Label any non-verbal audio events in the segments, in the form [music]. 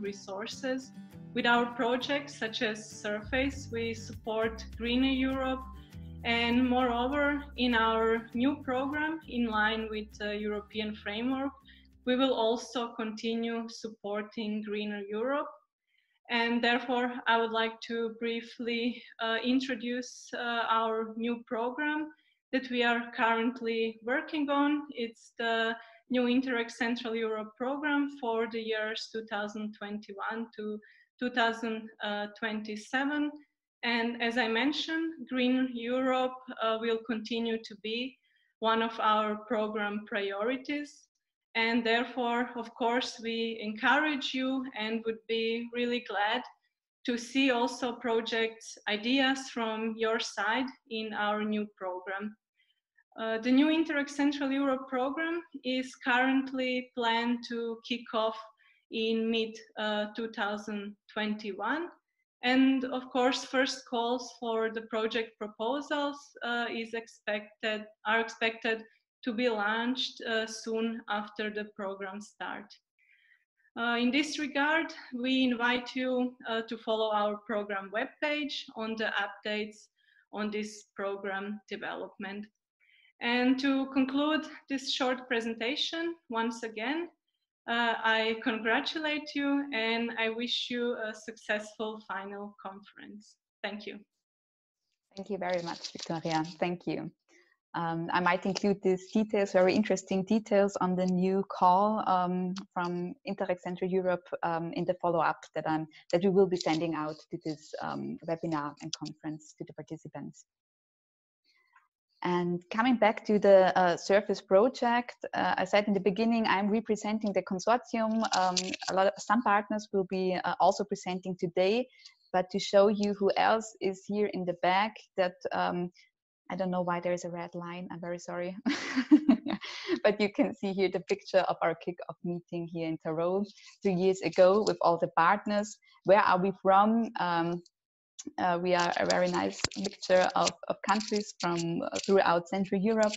resources. With our projects such as Surface, we support Greener Europe, and moreover, in our new program, in line with the European framework, we will also continue supporting Greener Europe. And therefore, I would like to briefly uh, introduce uh, our new program that we are currently working on. It's the new Interreg Central Europe program for the years 2021 to 2027. And as I mentioned, Green Europe uh, will continue to be one of our program priorities. And therefore, of course, we encourage you and would be really glad to see also projects, ideas from your side in our new program. Uh, the new Interreg Central Europe program is currently planned to kick off in mid uh, 2021 and of course, first calls for the project proposals uh, is expected, are expected to be launched uh, soon after the program start. Uh, in this regard, we invite you to follow our program webpage on the updates on this program development. And to conclude this short presentation, once again, uh, I congratulate you and I wish you a successful final conference. Thank you. Thank you very much, Victoria. Thank you. Um, I might include these details, very interesting details on the new call um, from Interreg Central Europe um, in the follow-up that, that we will be sending out to this um, webinar and conference to the participants. And coming back to the uh, Surface project, uh, I said in the beginning, I'm representing the consortium. Um, a lot of some partners will be uh, also presenting today, but to show you who else is here in the back, that um, I don't know why there is a red line. I'm very sorry, [laughs] but you can see here the picture of our kickoff meeting here in Tyrol two years ago with all the partners. Where are we from? Um, uh, we are a very nice mixture of, of countries from uh, throughout Central Europe,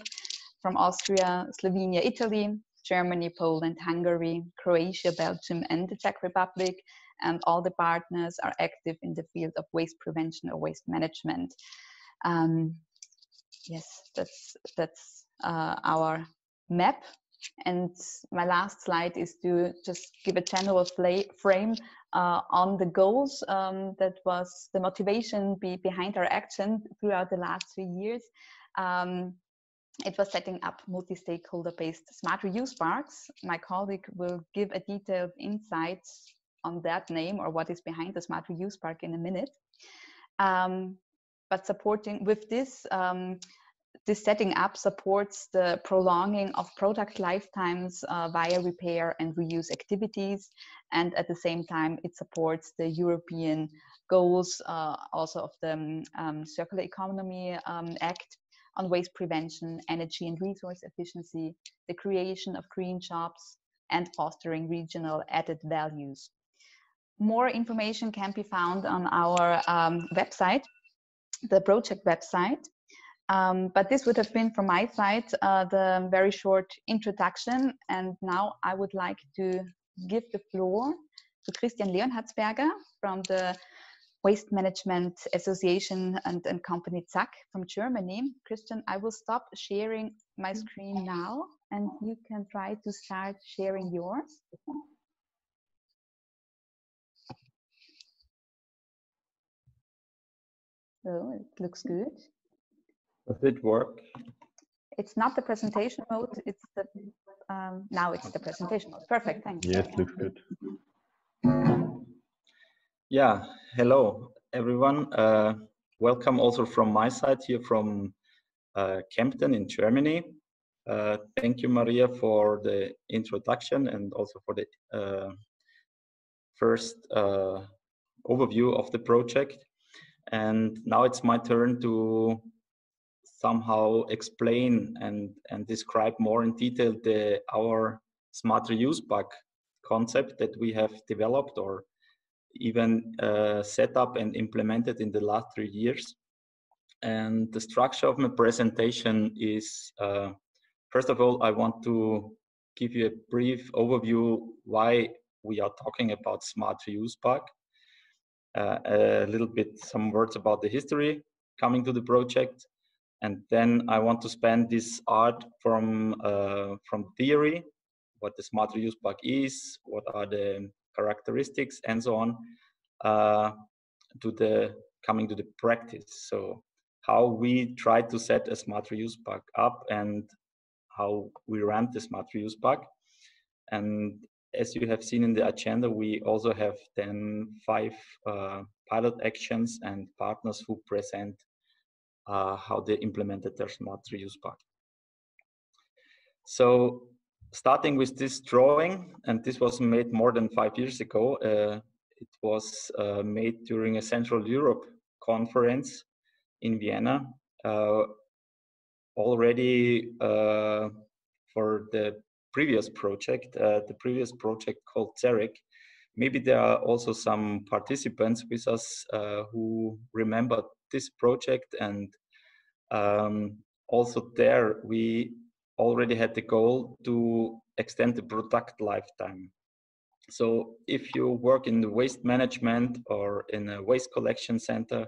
from Austria, Slovenia, Italy, Germany, Poland, Hungary, Croatia, Belgium, and the Czech Republic. And all the partners are active in the field of waste prevention or waste management. Um, yes, that's that's uh, our map. And my last slide is to just give a general frame uh, on the goals um, that was the motivation be behind our action throughout the last three years. Um, it was setting up multi-stakeholder based smart reuse parks. My colleague will give a detailed insight on that name or what is behind the smart reuse park in a minute. Um, but supporting with this, um, this setting up supports the prolonging of product lifetimes uh, via repair and reuse activities. And at the same time, it supports the European goals uh, also of the um, Circular Economy um, Act on waste prevention, energy and resource efficiency, the creation of green jobs, and fostering regional added values. More information can be found on our um, website, the project website. Um, but this would have been from my side uh, the very short introduction. And now I would like to give the floor to Christian Leonhardsberger from the Waste Management Association and, and company ZAK from Germany. Christian, I will stop sharing my screen now and you can try to start sharing yours. So it looks good. Does it work? It's not the presentation mode. It's the um, now it's the presentation mode. Perfect. Thanks. Yes, looks good. Yeah. Hello, everyone. Uh, welcome also from my side here from uh, Kempten in Germany. Uh, thank you, Maria, for the introduction and also for the uh, first uh, overview of the project. And now it's my turn to somehow explain and, and describe more in detail the, our smart reuse park concept that we have developed or even uh, set up and implemented in the last three years. And the structure of my presentation is, uh, first of all, I want to give you a brief overview why we are talking about smart reuse park. Uh, a little bit, some words about the history coming to the project. And then I want to spend this art from, uh, from theory, what the smart reuse park is, what are the characteristics and so on, uh, to the coming to the practice. So how we try to set a smart reuse park up and how we run the smart reuse park. And as you have seen in the agenda, we also have then five uh, pilot actions and partners who present uh, how they implemented their smart reuse park. So starting with this drawing, and this was made more than five years ago, uh, it was uh, made during a Central Europe conference in Vienna. Uh, already uh, for the previous project, uh, the previous project called CERREC. Maybe there are also some participants with us uh, who remember this project and um, also there we already had the goal to extend the product lifetime. So if you work in the waste management or in a waste collection center,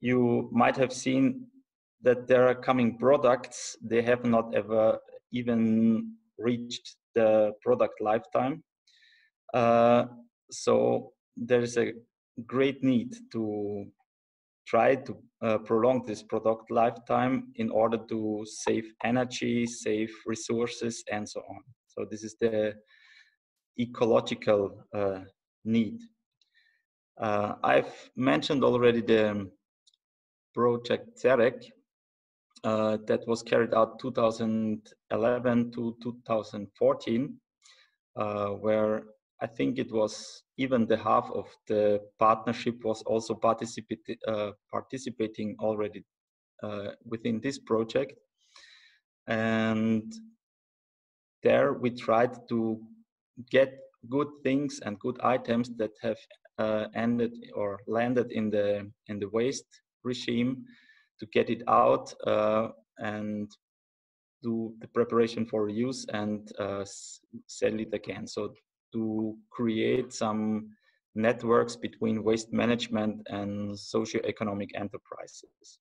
you might have seen that there are coming products, they have not ever even reached the product lifetime. Uh, so there is a great need to try to uh, prolong this product lifetime in order to save energy, save resources, and so on. So this is the ecological uh, need. Uh, I've mentioned already the project CERREC, uh, that was carried out 2011 to 2014, uh, where I think it was even the half of the partnership was also uh, participating already uh, within this project. And there we tried to get good things and good items that have uh, ended or landed in the in the waste regime to get it out uh, and do the preparation for use and uh, sell it again. So to create some networks between waste management and socio-economic enterprises.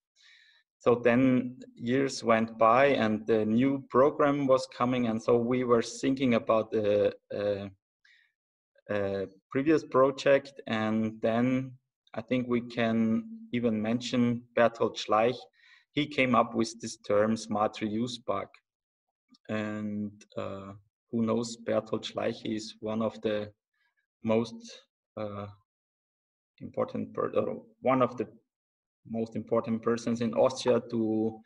So then years went by and the new program was coming and so we were thinking about the uh, uh, previous project and then I think we can even mention Berthold Schleich. He came up with this term smart reuse park. And uh, who knows Berthold Schleich? Is one of the most uh, important, per- one of the most important persons in Austria to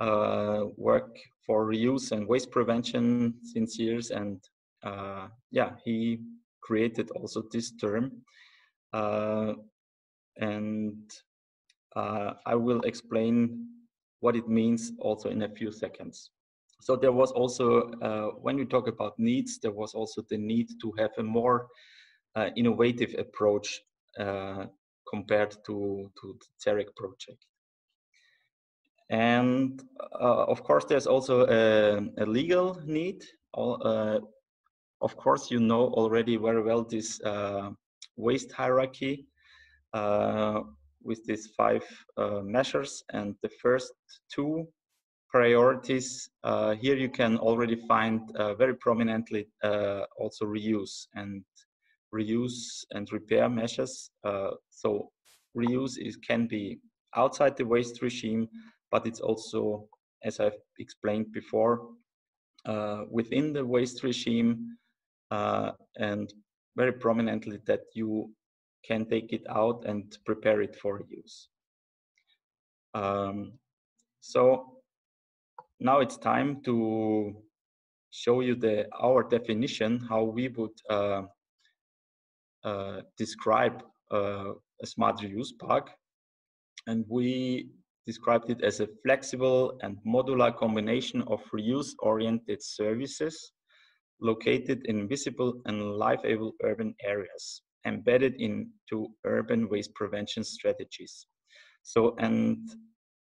uh, work for reuse and waste prevention since years. And uh, yeah, he created also this term. Uh, and uh, I will explain what it means also in a few seconds. So there was also, uh, when we talk about needs, there was also the need to have a more uh, innovative approach uh, compared to, to the CERREC project. And uh, of course, there's also a, a legal need. Uh, of course, you know already very well this waste hierarchy uh, with these five uh, measures. And the first two priorities, uh, here you can already find very prominently also reuse and reuse and repair measures. so reuse is, can be outside the waste regime, but it's also, as I've explained before, uh, within the waste regime uh, and very prominently that you can take it out and prepare it for use. Um, so now it's time to show you the our definition how we would uh, uh, describe uh, a smart reuse park and we described it as a flexible and modular combination of reuse oriented services located in visible and liveable urban areas embedded into urban waste prevention strategies. So, and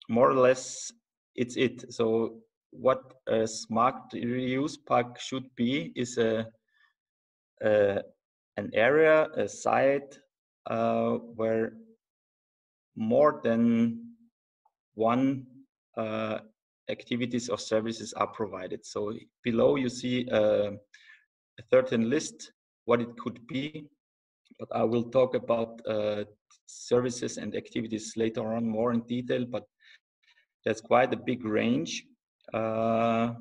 more or less, it's it. So, what a smart reuse park should be is a, a an area, a site uh, where more than one uh, activities or services are provided. So below you see uh, a certain list, what it could be, but I will talk about uh, services and activities later on more in detail, but there's quite a big range uh,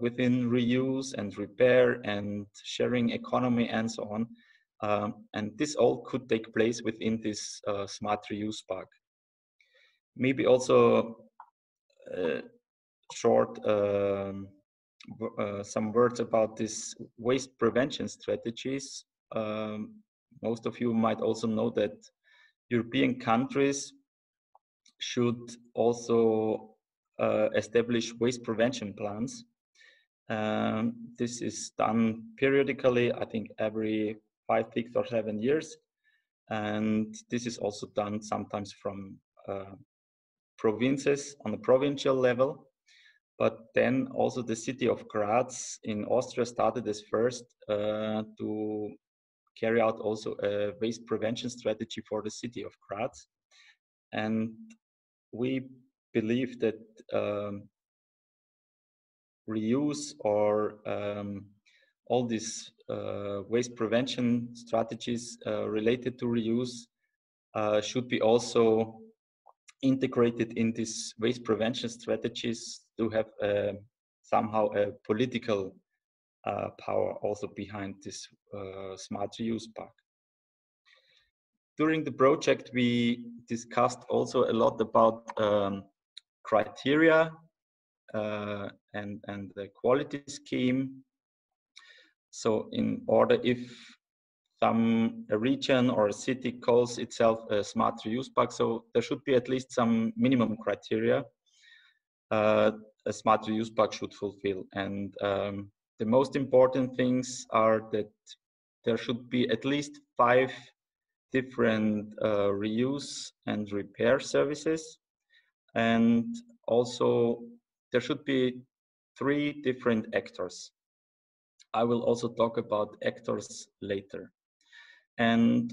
within reuse and repair and sharing economy and so on. Um, and this all could take place within this uh, smart reuse park. Maybe also uh, short um, uh, some words about this waste prevention strategies. Um, most of you might also know that European countries should also uh, establish waste prevention plans. Um, this is done periodically, I think every five, six, or seven years. And this is also done sometimes from uh, provinces on the provincial level. But then also the city of Graz in Austria started as first uh, to carry out also a waste prevention strategy for the city of Graz. And we believe that um, reuse or um, all these uh, waste prevention strategies uh, related to reuse uh, should be also integrated in these waste prevention strategies to have uh, somehow a political uh, power also behind this uh, smart reuse park. During the project, we discussed also a lot about um, criteria uh, and, and the quality scheme. So in order if some a region or a city calls itself a smart reuse park, so there should be at least some minimum criteria uh, a smart reuse park should fulfill. And um, the most important things are that there should be at least five different uh, reuse and repair services. And also there should be three different actors. I will also talk about actors later. And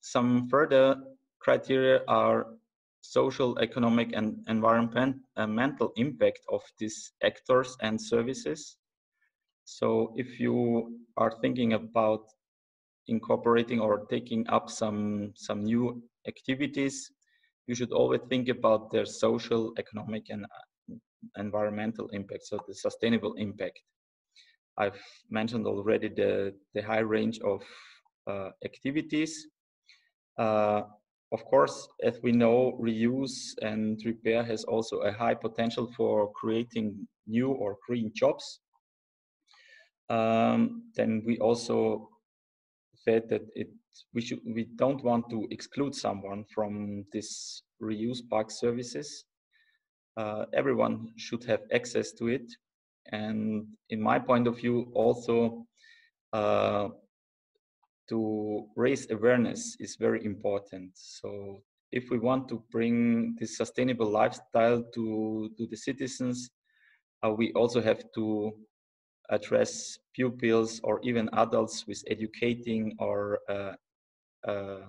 some further criteria are social, economic, and environmental impact of these actors and services. So if you are thinking about incorporating or taking up some, some new activities, you should always think about their social, economic, and uh, environmental impact, so the sustainable impact. I've mentioned already the, the high range of uh, activities. Uh, of course, as we know, reuse and repair has also a high potential for creating new or green jobs. Um, then we also said that it we should we don't want to exclude someone from this reuse park services. Uh, everyone should have access to it, and in my point of view, also uh, to raise awareness is very important. So if we want to bring this sustainable lifestyle to, to the citizens, uh, we also have to address pupils or even adults with educating or uh, uh,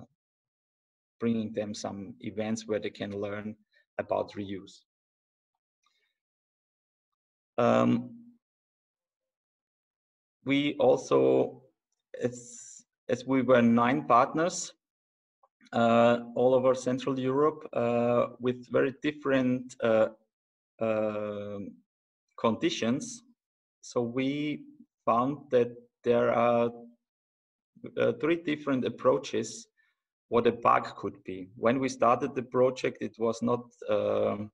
bringing them some events where they can learn about reuse. Um, we also, it's as we were nine partners uh, all over Central Europe uh, with very different uh, um, conditions. So we found that there are uh, three different approaches what a park could be. When we started the project, it was not um,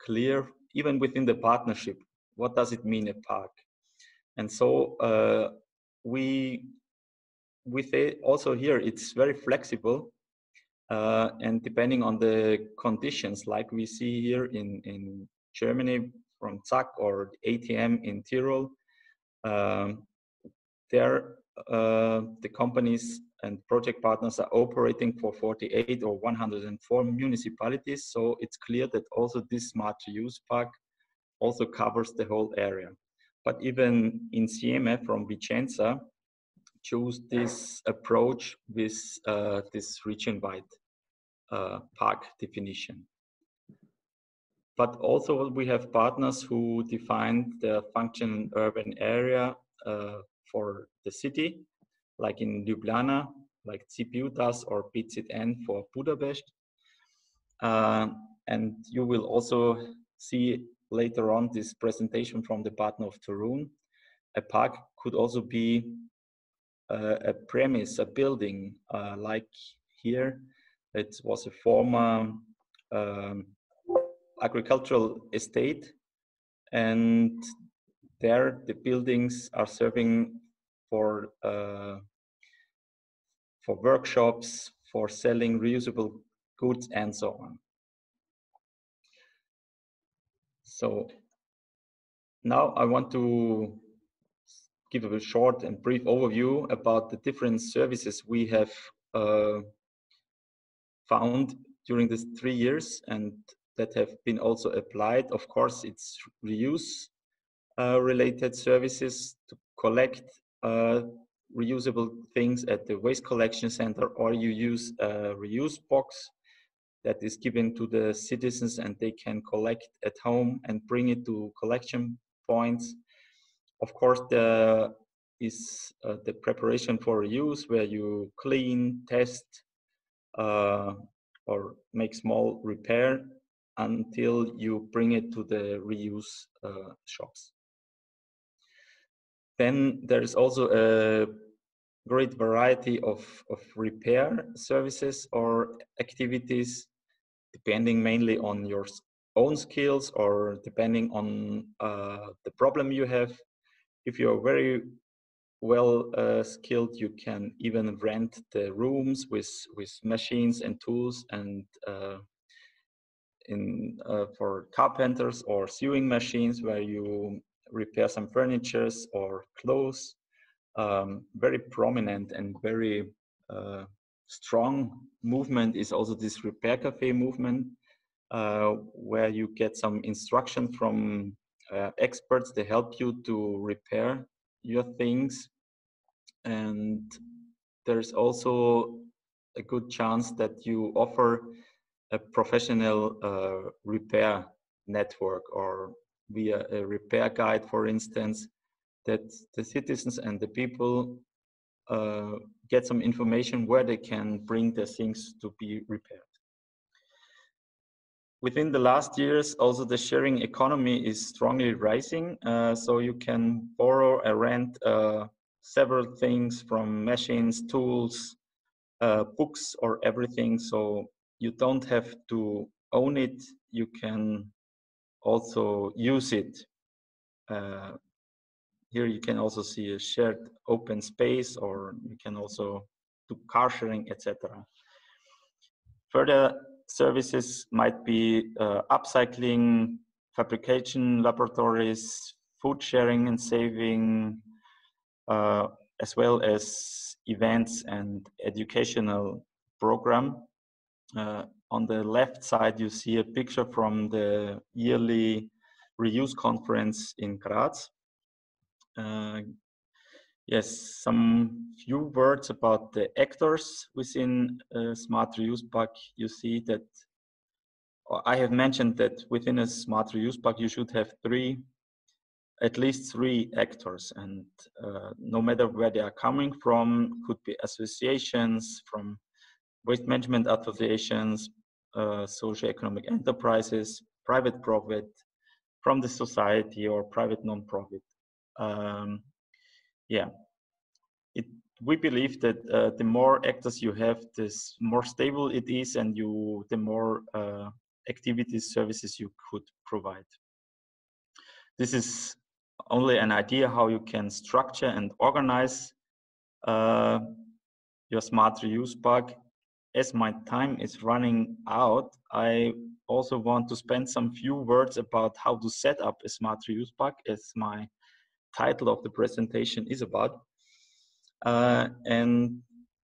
clear, even within the partnership, what does it mean a park? And so uh, we with it also here it's very flexible uh, and depending on the conditions like we see here in in germany from ZAK or atm in tyrol um, there uh, the companies and project partners are operating for 48 or 104 municipalities so it's clear that also this smart use park also covers the whole area but even in Sieme from Vicenza, choose this approach with uh, this region-wide uh, park definition. But also we have partners who define the function urban area uh, for the city, like in Ljubljana, like CPU does, or BZN for Budapest. Uh, and you will also see later on this presentation from the partner of Toruń. A park could also be uh, a premise, a building, uh, like here. It was a former um, agricultural estate, and there the buildings are serving for uh, for workshops, for selling reusable goods, and so on. So now I want to give a short and brief overview about the different services we have uh, found during these three years and that have been also applied. Of course, it's reuse uh, related services to collect uh, reusable things at the waste collection center or you use a reuse box that is given to the citizens and they can collect at home and bring it to collection points. Of course, there is uh, the preparation for reuse where you clean, test, uh, or make small repair until you bring it to the reuse uh, shops. Then there is also a great variety of, of repair services or activities depending mainly on your own skills or depending on uh, the problem you have. If you're very well uh, skilled, you can even rent the rooms with with machines and tools and uh, in uh, for carpenters or sewing machines where you repair some furnitures or clothes. Um, very prominent and very uh, strong movement is also this repair cafe movement, uh, where you get some instruction from uh, experts. They help you to repair your things. And there's also a good chance that you offer a professional uh, repair network or via a repair guide, for instance, that the citizens and the people uh, get some information where they can bring their things to be repaired. Within the last years, also the sharing economy is strongly rising. Uh, so you can borrow and rent uh, several things from machines, tools, uh, books, or everything. So you don't have to own it. You can also use it uh, here you can also see a shared open space or you can also do car sharing, etc. Further services might be uh, upcycling, fabrication laboratories, food sharing and saving, uh, as well as events and educational program. Uh, on the left side, you see a picture from the yearly reuse conference in Graz. Uh, yes, some few words about the actors within a Smart Reuse Park. You see that I have mentioned that within a Smart Reuse Park, you should have three, at least three actors. And uh, no matter where they are coming from, could be associations, from waste management associations, uh, socio-economic enterprises, private profit, from the society or private non-profit um, yeah, it, we believe that uh, the more actors you have, the more stable it is, and you the more uh, activities services you could provide. This is only an idea how you can structure and organize uh, your smart reuse park. As my time is running out, I also want to spend some few words about how to set up a smart reuse park as my title of the presentation is about. Uh, and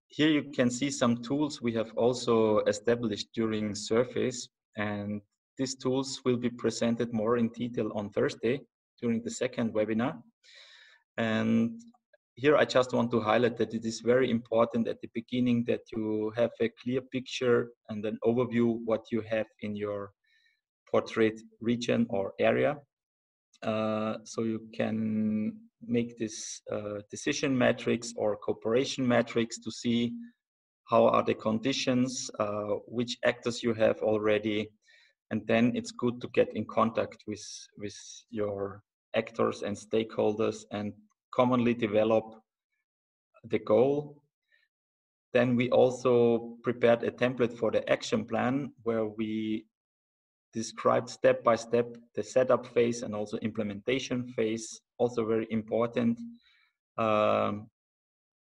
here you can see some tools we have also established during Surface. And these tools will be presented more in detail on Thursday during the second webinar. And here I just want to highlight that it is very important at the beginning that you have a clear picture and an overview what you have in your portrait region or area. Uh, so you can make this uh, decision metrics or cooperation metrics to see how are the conditions, uh, which actors you have already, and then it's good to get in contact with with your actors and stakeholders and commonly develop the goal. Then we also prepared a template for the action plan where we described step by step the setup phase and also implementation phase, also very important. Um,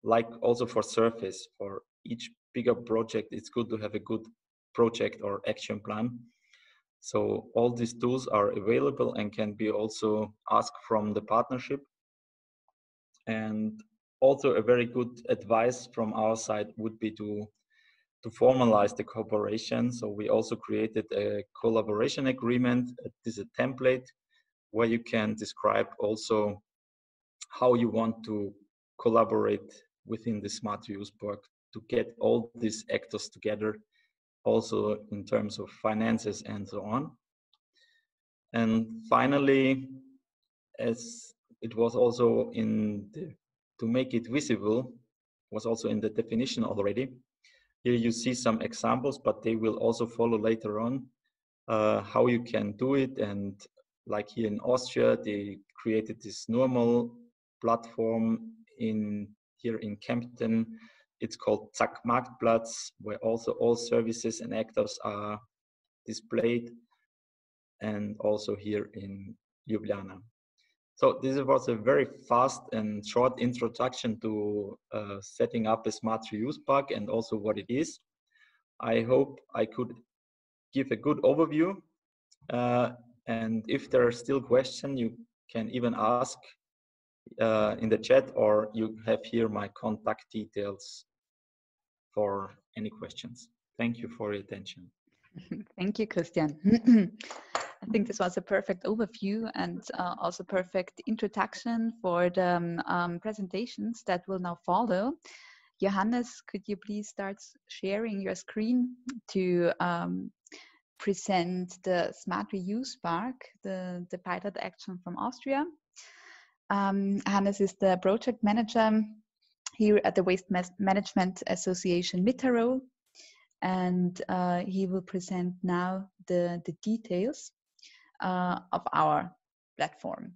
like also for surface, for each bigger project, it's good to have a good project or action plan. So all these tools are available and can be also asked from the partnership. And also a very good advice from our side would be to to formalize the cooperation. So we also created a collaboration agreement. This is a template where you can describe also how you want to collaborate within the smart Use park to get all these actors together also in terms of finances and so on. And finally, as it was also in the, to make it visible, was also in the definition already. Here you see some examples, but they will also follow later on uh, how you can do it. And like here in Austria, they created this noamol platform in here in Kempten it's called ZAK Marktplatz, where also all services and actors are displayed, and also here in Ljubljana. So this was a very fast and short introduction to uh, setting up a smart reuse park and also what it is. I hope I could give a good overview. Uh, and if there are still questions, you can even ask uh, in the chat or you have here my contact details for any questions. Thank you for your attention. [laughs] Thank you, Christian. [clears throat] I think this was a perfect overview and uh, also perfect introduction for the um, um, presentations that will now follow. Johannes, could you please start sharing your screen to um, present the Smart Reuse Park, the, the pilot action from Austria? Um, Hannes is the project manager here at the Waste Management Association Mitterrand, and uh, he will present now the, the details uh, of our platform.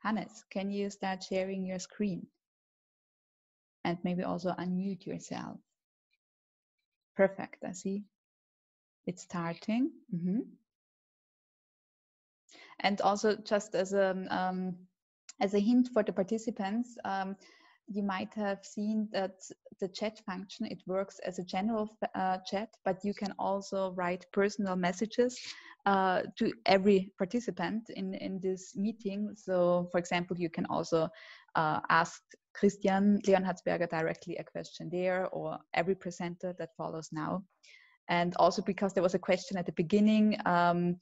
Hannes, can you start sharing your screen? And maybe also unmute yourself. Perfect, I see. It's starting. Mm -hmm. And also just as a, um, as a hint for the participants, um, you might have seen that the chat function, it works as a general uh, chat, but you can also write personal messages uh, to every participant in, in this meeting. So for example, you can also uh, ask Christian Leonhardsberger directly a question there or every presenter that follows now. And also because there was a question at the beginning, um,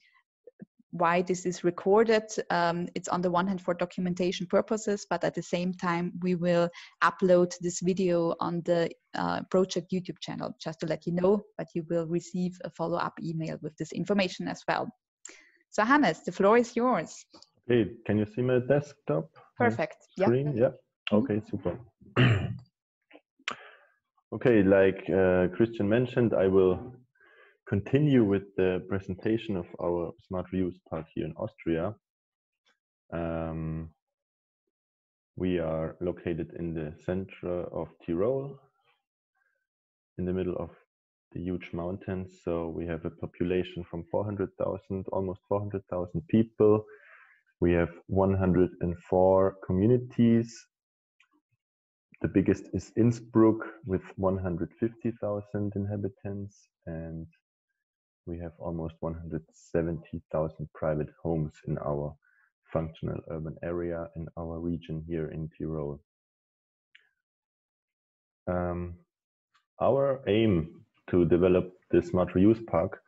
why this is recorded. Um, it's on the one hand for documentation purposes, but at the same time, we will upload this video on the uh, project YouTube channel, just to let you know, but you will receive a follow-up email with this information as well. So Hannes, the floor is yours. Okay, can you see my desktop? Perfect, screen? yeah. Yeah, okay, super. [clears throat] okay, like uh, Christian mentioned, I will continue with the presentation of our smart reuse park here in Austria. Um, we are located in the center of Tyrol, in the middle of the huge mountains. So we have a population from 400,000, almost 400,000 people. We have 104 communities. The biggest is Innsbruck with 150,000 inhabitants and we have almost 170,000 private homes in our functional urban area in our region here in Tyrol. Um, our aim to develop the smart reuse park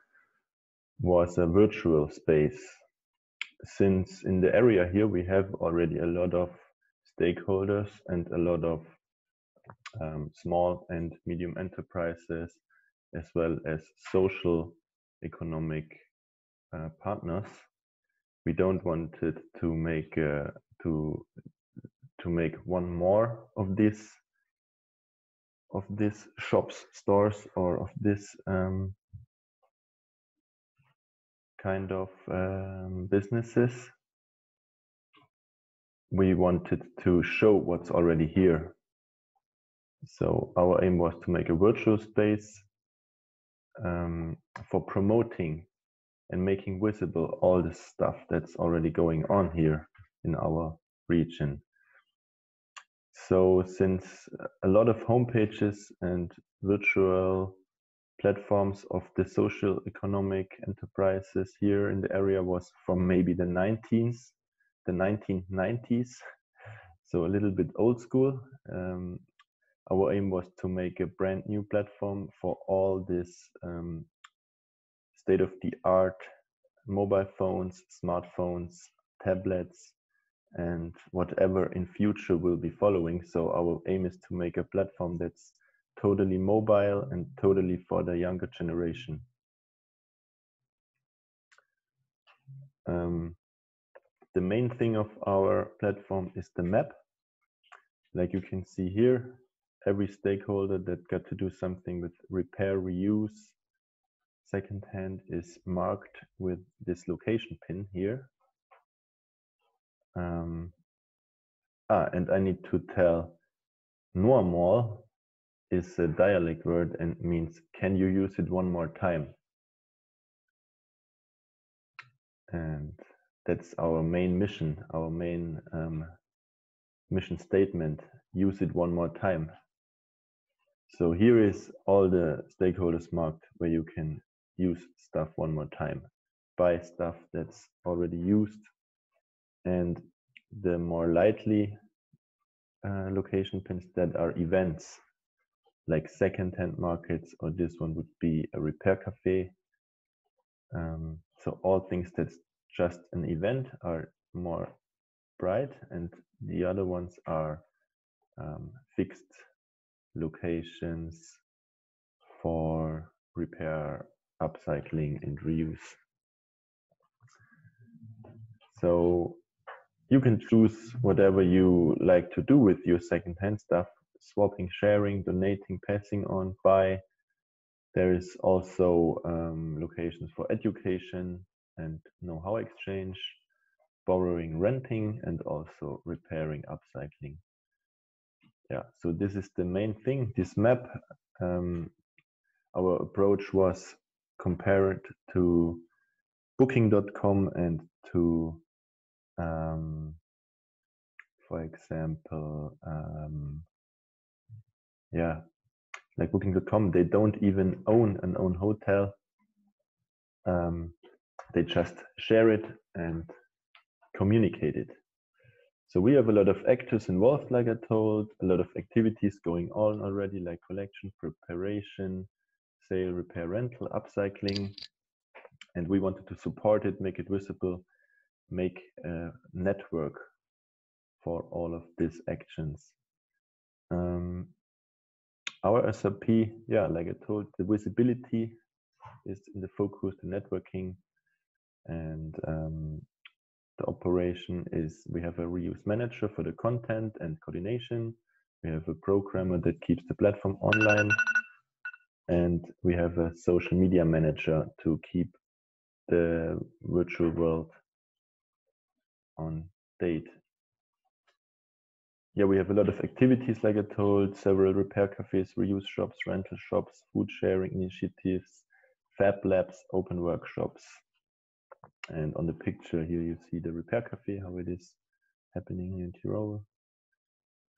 was a virtual space. Since in the area here we have already a lot of stakeholders and a lot of um, small and medium enterprises, as well as social economic uh, partners. We don't want it to make uh, to to make one more of this of these shops, stores, or of this um, kind of um, businesses. We wanted to show what's already here. So our aim was to make a virtual space um, for promoting and making visible all the stuff that's already going on here in our region. So since a lot of homepages and virtual platforms of the social economic enterprises here in the area was from maybe the 19th, the 1990s, so a little bit old school. Um, our aim was to make a brand new platform for all this um, state of the art mobile phones, smartphones, tablets, and whatever in future will be following. So our aim is to make a platform that's totally mobile and totally for the younger generation. Um, the main thing of our platform is the map. Like you can see here, every stakeholder that got to do something with repair, reuse, secondhand is marked with this location pin here. Um, ah, and I need to tell noamol is a dialect word and means can you use it one more time? And that's our main mission, our main um, mission statement. Use it one more time. So here is all the stakeholders marked where you can use stuff one more time. Buy stuff that's already used and the more lightly uh, location pins that are events like second-hand markets or this one would be a repair cafe um, so all things that's just an event are more bright and the other ones are um, fixed locations for repair upcycling and reuse. So you can choose whatever you like to do with your secondhand stuff swapping sharing donating passing on buy. There is also um, locations for education and know-how exchange borrowing renting and also repairing upcycling yeah so this is the main thing this map um, our approach was compared to booking.com and to um, for example, um, yeah, like Booking.com, they don't even own an own hotel. Um, they just share it and communicate it. So we have a lot of actors involved, like I told, a lot of activities going on already, like collection, preparation, sale, repair, rental, upcycling. And we wanted to support it, make it visible, make a network for all of these actions. Um, our SRP, yeah, like I told, the visibility is in the focus, the networking, and um, the operation is we have a reuse manager for the content and coordination. We have a programmer that keeps the platform online, and we have a social media manager to keep the virtual world on date. Yeah, we have a lot of activities, like I told, several repair cafes, reuse shops, rental shops, food sharing initiatives, fab labs, open workshops. And on the picture here, you see the repair cafe, how it is happening here in Tyrol.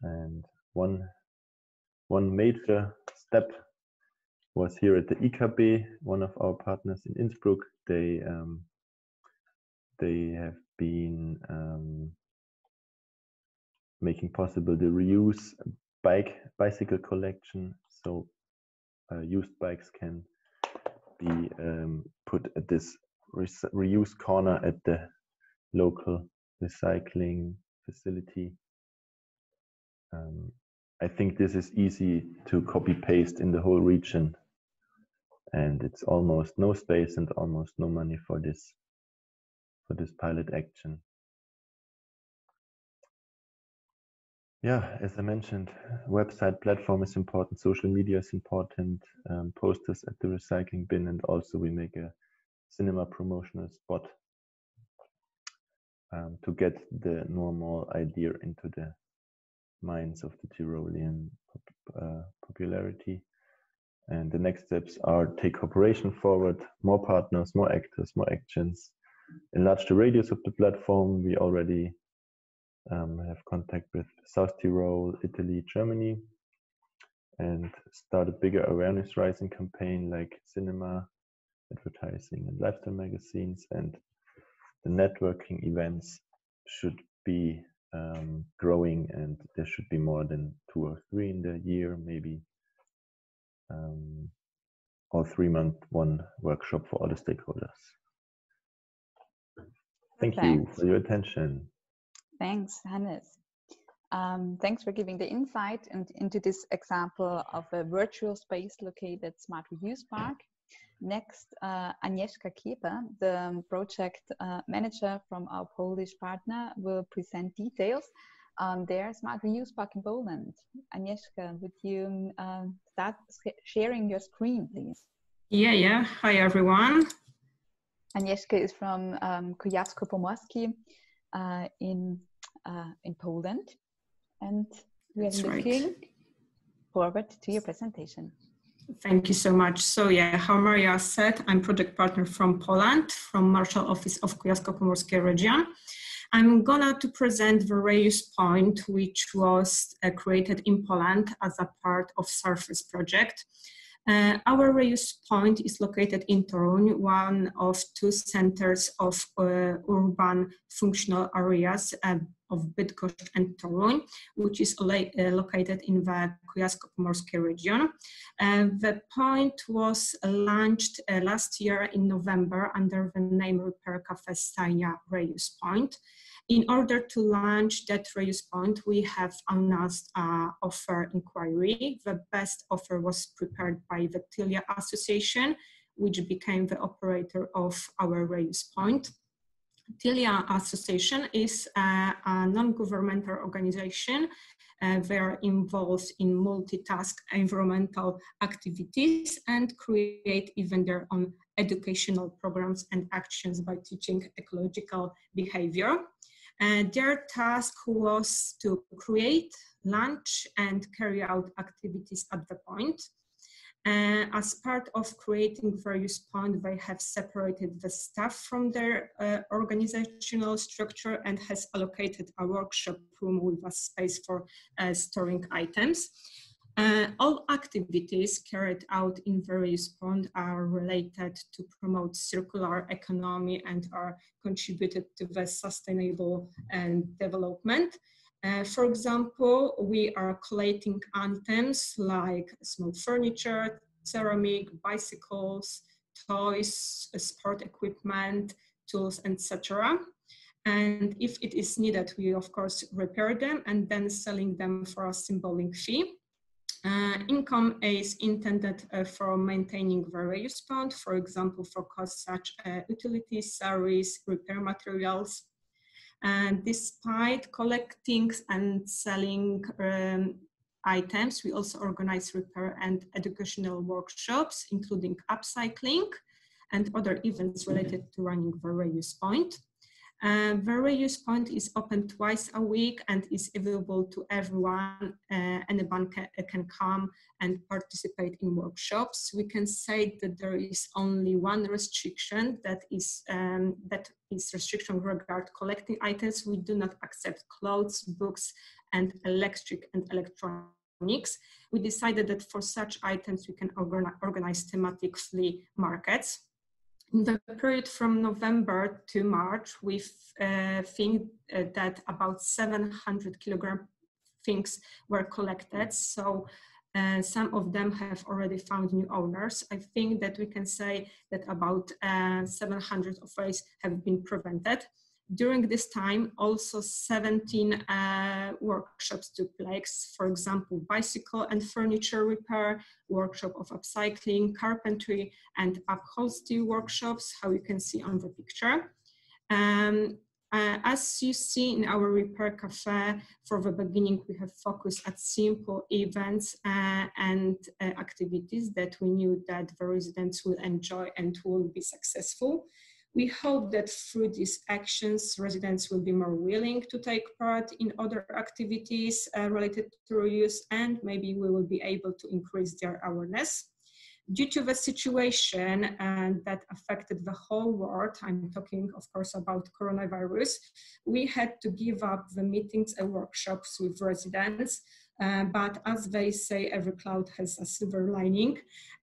And one, one major step was here at the IKB, one of our partners in Innsbruck. They um, they have been um, making possible the reuse bike bicycle collection. So uh, used bikes can be um, put at this re reuse corner at the local recycling facility. um, I think this is easy to copy paste in the whole region. And it's almost no space and almost no money for this for this pilot action. Yeah, as I mentioned, website platform is important, social media is important, um, posters at the recycling bin, and also we make a cinema promotional spot um, to get the noamol idea into the minds of the Tyrolean uh, popularity. And the next steps are take cooperation forward, more partners, more actors, more actions, enlarge the radius of the platform. We already um, have contact with South Tyrol, Italy, Germany, and start a bigger awareness rising campaign like cinema, advertising, and lifestyle magazines. And the networking events should be um, growing, and there should be more than two or three in the year, maybe. Um, or three month one workshop for all the stakeholders. Thank you for your attention. Thanks, Hannes. Um, thanks for giving the insight and into this example of a virtual space located Smart Reuse Park. Next, uh, Agnieszka Kieper, the project uh, manager from our Polish partner, will present details on their Smart Reuse Park in Poland. Agnieszka, would you um, start sharing your screen, please? Yeah, yeah. Hi, everyone. Agnieszka is from um, Kujawsko-Pomorskie uh, in uh, in Poland, and we are That's looking right. forward to your presentation. Thank you so much. So yeah, how Maria said, I'm project partner from Poland, from Marshal Office of Kujawsko-Pomorskie Region. I'm gonna to present the Reuse Point, which was uh, created in Poland as a part of Surface project. Uh, our reuse point is located in Toruń, one of two centers of uh, urban functional areas uh, of Bydgoszcz and Toruń, which is uh, located in the Kujawsko-Pomorskie region. Uh, the point was launched uh, last year in November under the name Repair Cafe Stajnia Reuse Point. In order to launch that reuse point, we have announced an offer inquiry. The best offer was prepared by the Tilia Association, which became the operator of our reuse point. Tilia Association is a, a non-governmental organization. Uh, they are involved in multitask environmental activities and create even their own educational programs and actions by teaching ecological behavior. And their task was to create, launch, and carry out activities at the point. Uh, as part of creating various points, they have separated the staff from their uh, organizational structure and has allocated a workshop room with a space for uh, storing items. Uh, all activities carried out in various pond are related to promote circular economy and are contributed to the sustainable and development. Uh, for example, we are collecting items like small furniture, ceramic, bicycles, toys, sport equipment, tools, etc. And if it is needed, we of course repair them and then selling them for a symbolic fee. Uh, income is intended uh, for maintaining various funds, for example, for costs such as uh, utilities, salaries, repair materials. And despite collecting and selling um, items, we also organize repair and educational workshops, including upcycling and other events related to running various point. Uh, the reuse point is open twice a week and is available to everyone. Uh, anyone can, can come and participate in workshops. We can say that there is only one restriction that is um, that is restriction regard collecting items. We do not accept clothes, books, and electric and electronics. We decided that for such items we can organize thematically markets the period from November to March, we uh, think uh, that about 700 kilogram things were collected. So uh, some of them have already found new owners. I think that we can say that about uh, 700 of waste have been prevented. During this time, also 17 uh, workshops took place. For example, bicycle and furniture repair, workshop of upcycling, carpentry, and upholstery workshops, how you can see on the picture. Um, uh, as you see in our repair cafe, for the beginning, we have focused at simple events uh, and uh, activities that we knew that the residents will enjoy and will be successful. We hope that through these actions, residents will be more willing to take part in other activities uh, related to reuse and maybe we will be able to increase their awareness due to the situation uh, that affected the whole world, I'm talking, of course, about coronavirus, we had to give up the meetings and workshops with residents. Uh, but as they say, every cloud has a silver lining.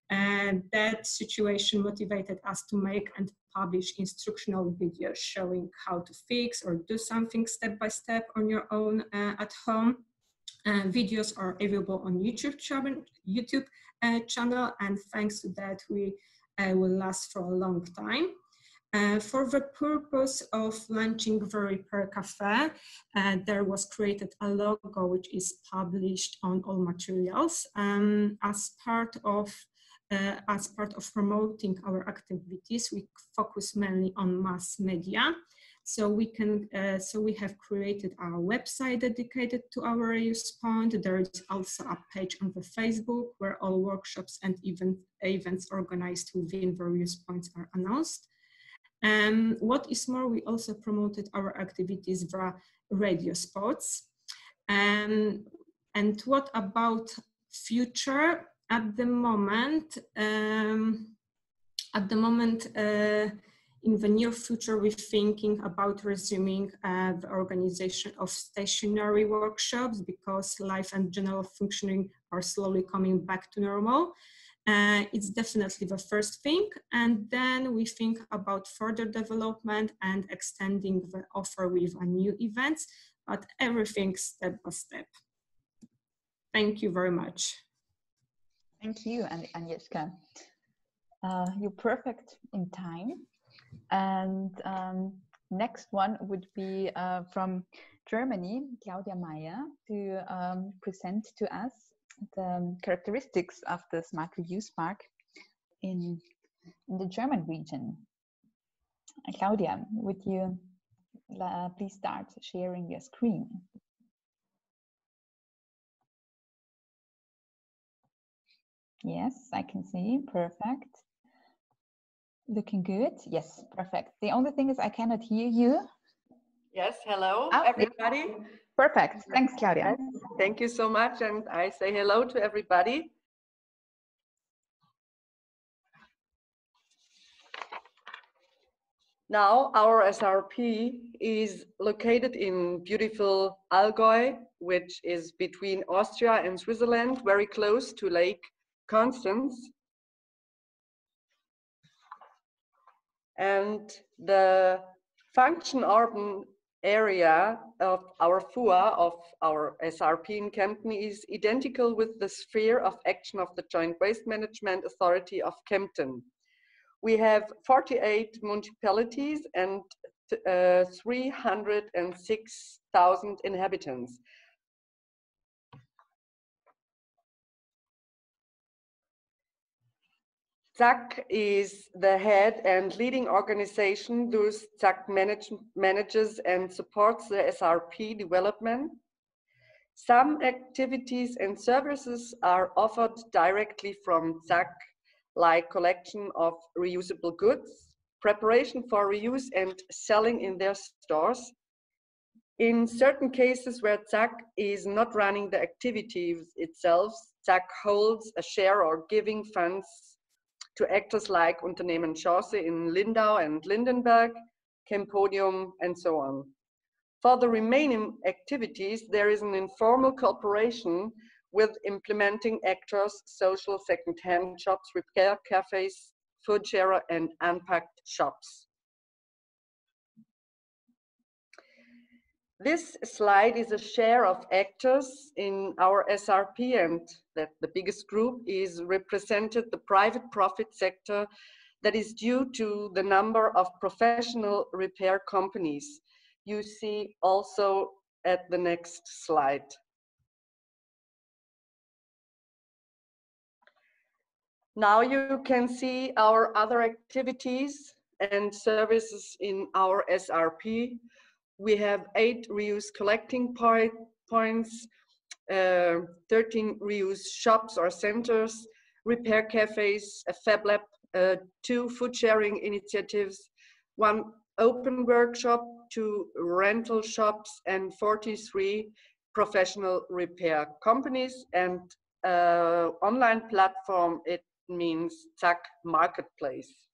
And that situation motivated us to make and publish instructional videos showing how to fix or do something step by step on your own uh, at home. Uh, videos are available on YouTube channel, YouTube uh, channel, and thanks to that, we uh, will last for a long time. Uh, for the purpose of launching the Repair Cafe, uh, there was created a logo which is published on all materials um, as part of Uh, as part of promoting our activities. We focus mainly on mass media. So we can, uh, so we have created our website dedicated to our reuse point. There is also a page on the Facebook where all workshops and event, events organized within various points are announced. And what is more, we also promoted our activities via radio spots. And, and what about future? At the moment, um, at the moment, uh, in the near future, we're thinking about resuming uh, the organization of stationary workshops because life and general functioning are slowly coming back to normal. Uh, it's definitely the first thing. And then we think about further development and extending the offer with new events, but everything step by step. Thank you very much. Thank you, Agnieszka. Uh, you're perfect in time and um, next one would be uh, from Germany, Claudia Meyer, to um, present to us the characteristics of the Smart Reuse Park in, in the German region. Claudia, would you uh, please start sharing your screen? Yes, I can see. Perfect. Looking good. Yes, perfect. The only thing is I cannot hear you. Yes, hello, oh, everybody. Perfect. Thanks, Claudia. Thank you so much. And I say hello to everybody. Now, our SRP is located in beautiful Allgäu, which is between Austria and Switzerland, very close to Lake Constance. And the function urban area of our FUA, of our SRP in Kempten, is identical with the sphere of action of the Joint Waste Management Authority of Kempten. We have 48 municipalities and uh, 306,000 inhabitants. ZAK is the head and leading organization thus ZAK manage, manages and supports the SRP development. Some activities and services are offered directly from ZAK, like collection of reusable goods, preparation for reuse and selling in their stores. In certain cases where ZAK is not running the activities itself, ZAK holds a share or giving funds to actors like Unternehmen Chance in Lindau and Lindenberg, Kempodium, and so on. For the remaining activities, there is an informal cooperation with implementing actors, social second-hand shops, repair cafes, food sharer, and unpacked shops. This slide is a share of actors in our SRP and that the biggest group is represented the private profit sector that is due to the number of professional repair companies. you see also at the next slide. Now you can see our other activities and services in our SRP. We have eight reuse collecting point, points, uh, 13 reuse shops or centers, repair cafes, a fab lab, uh, two food sharing initiatives, one open workshop, two rental shops, and 43 professional repair companies and uh, online platform. It means ZAK Marketplace.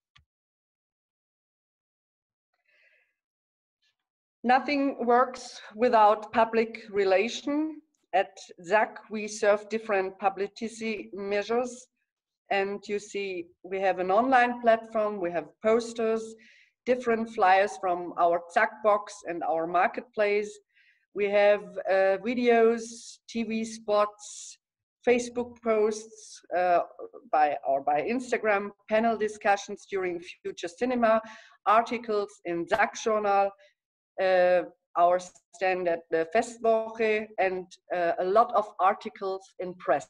Nothing works without public relation. At ZAK, we serve different publicity measures. And you see, we have an online platform, we have posters, different flyers from our ZAK box and our marketplace. We have uh, videos, TV spots, Facebook posts uh, by or by Instagram, panel discussions during future cinema, articles in ZAK Journal, our stand at the Festwoche, and uh, a lot of articles in press.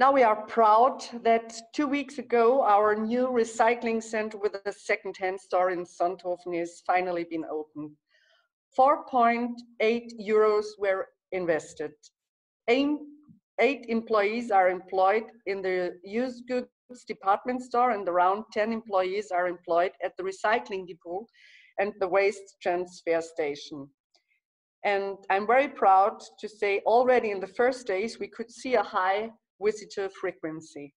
Now we are proud that two weeks ago, our new recycling center with a second-hand store in Sonthofen has finally been opened. 4.8 euros were invested. Eight, eight employees are employed in the used goods department store and around 10 employees are employed at the recycling depot and the waste transfer station. And I'm very proud to say already in the first days, we could see a high visitor frequency.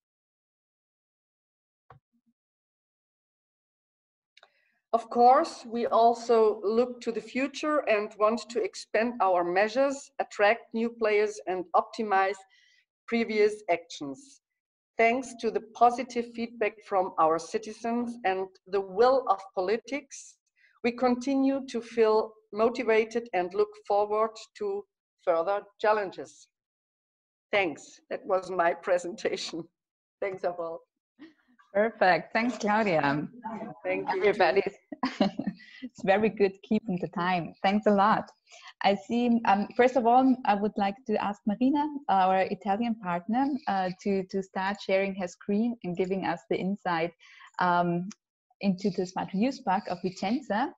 Of course, we also look to the future and want to expand our measures, attract new players and optimize previous actions. Thanks to the positive feedback from our citizens and the will of politics, we continue to feel motivated and look forward to further challenges. Thanks. That was my [laughs] presentation. Thanks, all. Perfect. Thanks, Claudia. Thank you. Everybody. It's very good keeping the time. Thanks a lot. I see, um, first of all, I would like to ask Marina, our Italian partner, uh, to, to start sharing her screen and giving us the insight um, into the Smart Reuse Park of Vicenza.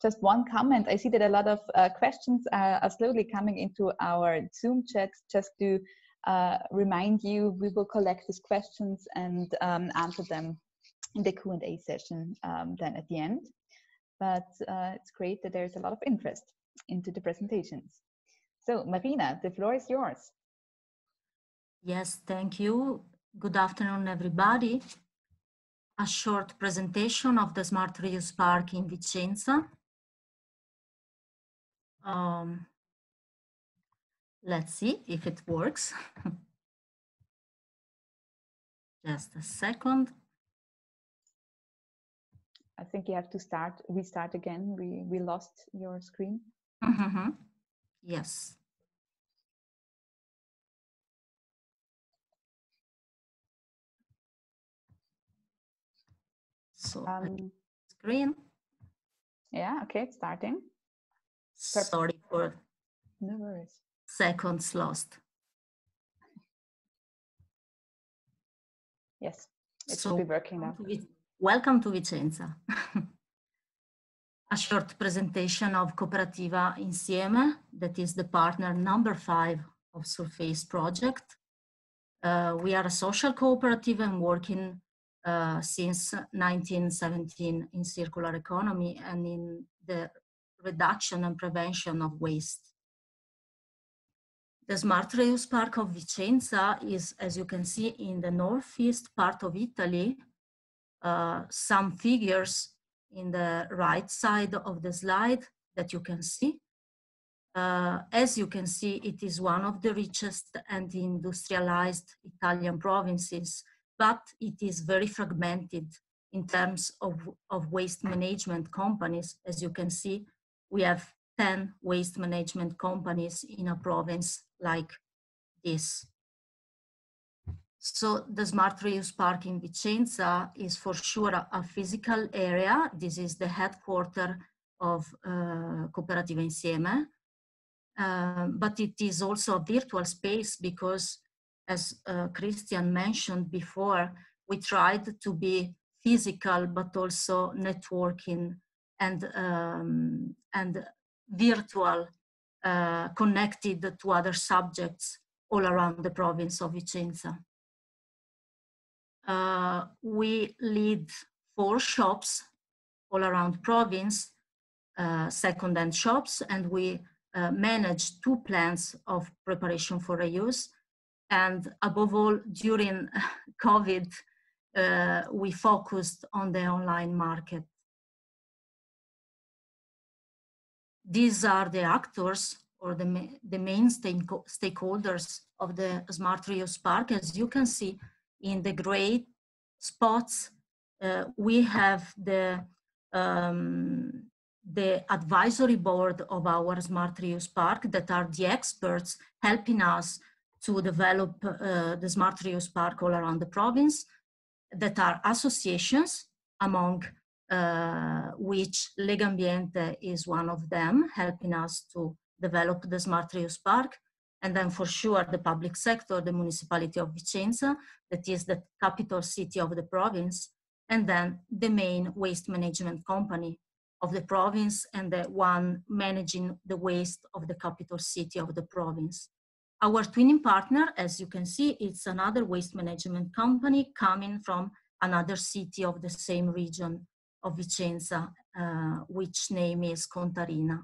Just one comment, I see that a lot of uh, questions are, are slowly coming into our Zoom chat just to uh, remind you, we will collect these questions and um, answer them in the Q&A session um, then at the end. But uh, it's great that there's a lot of interest into the presentations. So Marina, the floor is yours. Yes, thank you. Good afternoon, everybody. A short presentation of the Smart Reuse Park in Vicenza. Um, Let's see if it works. [laughs] Just a second. I think you have to start, restart again. We, we lost your screen. Mm -hmm. Yes. So um, screen. Yeah, okay, it's starting. Sorry for no worries seconds lost. Yes, it so, should be working now. Welcome to Vicenza. [laughs] a short presentation of Cooperativa Insieme, that is the partner number five of Surface project. Uh, we are a social cooperative and working uh, since 1917 in circular economy and in the reduction and prevention of waste. The Smart Reuse Park of Vicenza is, as you can see, in the northeast part of Italy. Uh, some figures in the right side of the slide that you can see. Uh, as you can see, it is one of the richest and industrialized Italian provinces, but it is very fragmented in terms of, of waste management companies. As you can see, we have 10 waste management companies in a province like this. So the Smart Reuse Park in Vicenza is for sure a, a physical area. This is the headquarter of uh, Cooperativa Insieme. Um, but it is also a virtual space because, as uh, Christian mentioned before, we tried to be physical but also networking and um, and virtual uh, connected to other subjects all around the province of Vicenza. Uh, we lead four shops all around province, uh, second-hand shops, and we uh, manage two plants of preparation for reuse. And above all, during [laughs] COVID, uh, we focused on the online market. These are the actors or the, the main stakeholders of the Smart Reuse Park. As you can see in the gray spots, uh, we have the, um, the advisory board of our Smart Reuse Park that are the experts helping us to develop uh, the Smart Reuse Park all around the province that are associations among uh, which Legambiente is one of them, helping us to develop the smart reuse park. And then for sure, the public sector, the municipality of Vicenza, that is the capital city of the province, and then the main waste management company of the province and the one managing the waste of the capital city of the province. Our twinning partner, as you can see, it's another waste management company coming from another city of the same region of Vicenza, uh, which name is Contarina.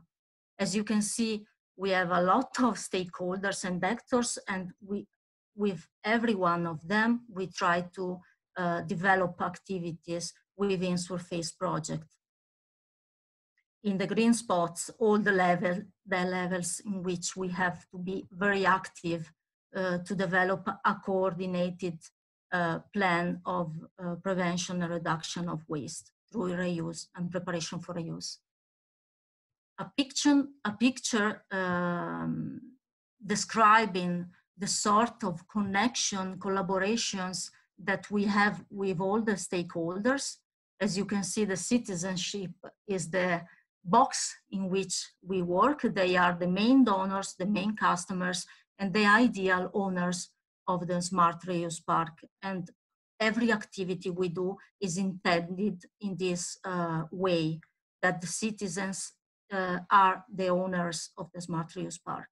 As you can see, we have a lot of stakeholders and actors, and we, with every one of them, we try to uh, develop activities within Surface project in the green spots all the level the levels in which we have to be very active uh, to develop a coordinated uh, plan of uh, prevention and reduction of waste through reuse and preparation for reuse. A picture, a picture um, describing the sort of connection, collaborations that we have with all the stakeholders. As you can see, the citizenship is the box in which we work. They are the main donors, the main customers, and the ideal owners of the Smart Reuse Park. And every activity we do is intended in this uh, way, that the citizens uh, are the owners of the Smart Reuse Park.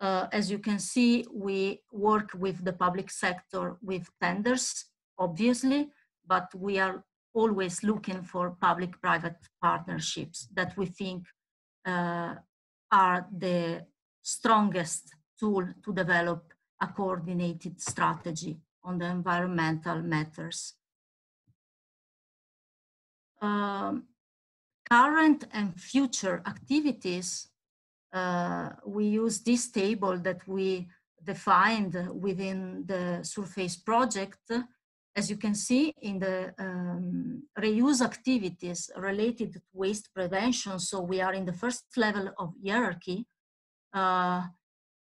Uh, as you can see, we work with the public sector with tenders, obviously, but we are always looking for public-private partnerships that we think uh, are the strongest tool to develop a coordinated strategy on the environmental matters. Um, current and future activities, uh, we use this table that we defined within the Surface project as you can see in the um, reuse activities related to waste prevention, so we are in the first level of hierarchy, uh,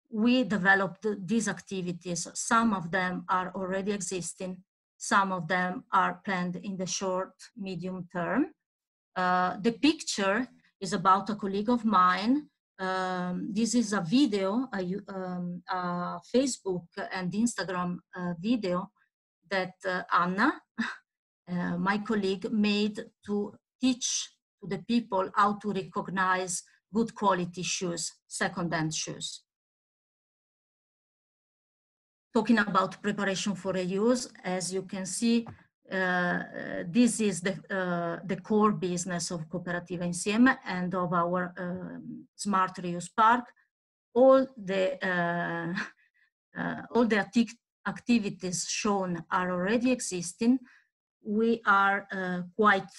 we developed these activities. Some of them are already existing, some of them are planned in the short, medium term. Uh, the picture is about a colleague of mine. Um, this is a video, a, um, a Facebook and Instagram uh, video that uh, Anna, [laughs] uh, my colleague, made to teach to the people how to recognize good quality shoes, second-hand shoes. Talking about preparation for reuse, as you can see, this is the, uh, the core business of Cooperativa Insieme and of our um, Smart Reuse Park. All the, uh, [laughs] uh all the activities shown are already existing, we are uh, quite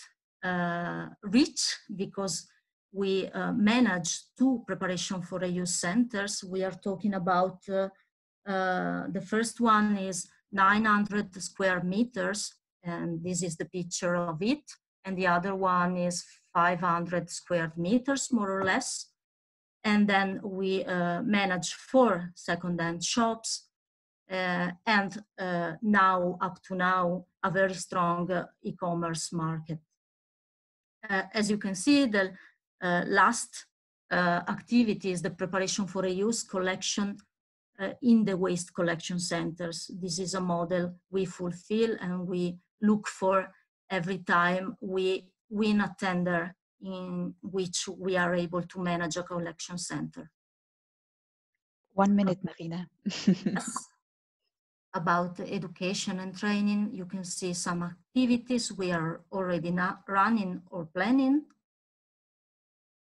uh, rich because we uh, manage two preparation for reuse centers. We are talking about uh, uh, the first one is 900 square meters, and this is the picture of it. And the other one is 500 square meters, more or less. And then we uh, manage four second-hand shops uh, and uh, now, up to now, a very strong uh, e-commerce market. Uh, as you can see, the uh, last activity is the preparation for a use collection in the waste collection centers. This is a model we fulfill and we look for every time we win a tender in which we are able to manage a collection center. One minute, Marina. yes. About education and training, you can see some activities we are already running or planning.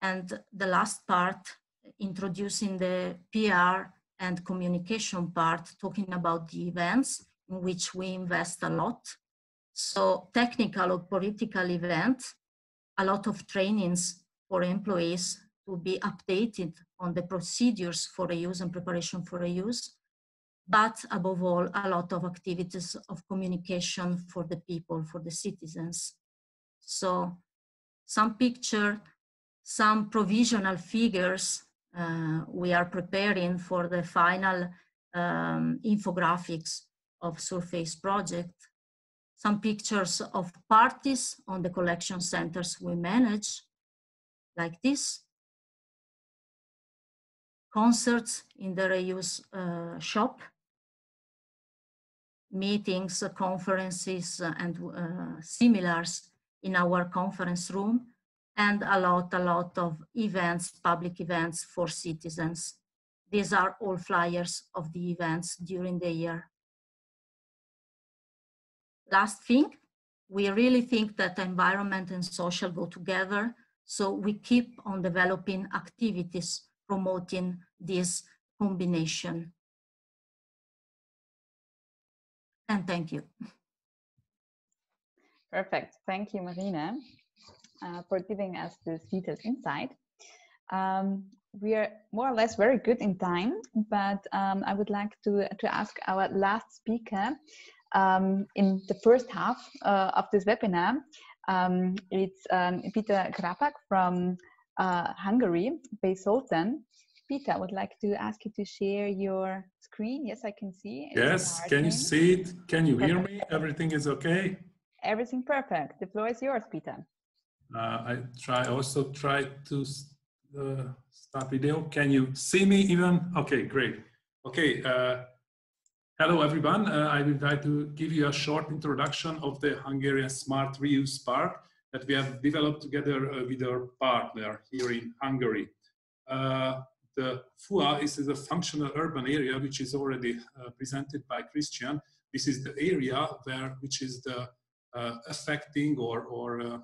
And the last part, introducing the PR and communication part, talking about the events in which we invest a lot. So technical or political events, a lot of trainings for employees to be updated on the procedures for reuse and preparation for reuse, but above all, a lot of activities of communication for the people, for the citizens. So some picture, some provisional figures uh, we are preparing for the final um, infographics of Surface project. Some pictures of parties on the collection centers we manage, like this. Concerts in the reuse uh, shop. Meetings, uh, conferences, uh, and uh, similars in our conference room and a lot, a lot of events, public events for citizens. These are all flyers of the events during the year. Last thing, we really think that environment and social go together, so we keep on developing activities promoting this combination. And thank you. Perfect. Thank you, Marina uh, for giving us this detailed insight. Um, we are more or less very good in time, but um, I would like to, to ask our last speaker um, in the first half uh, of this webinar. Um, it's um, Peter Krapak from uh, Hungary, based Sultan. Peter, I would like to ask you to share your screen. Yes, I can see. It's yes, can you see it? Can you hear me? Everything is okay? Everything perfect. The floor is yours, Peter. Uh, I try also try to uh, start video. Can you see me even? Okay, great. Okay, uh, hello everyone. Uh, I would like to give you a short introduction of the Hungarian Smart Reuse Park that we have developed together uh, with our partner here in Hungary. Uh, the FUA is a functional urban area which is already presented by Christian. This is the area where which is the affecting or, or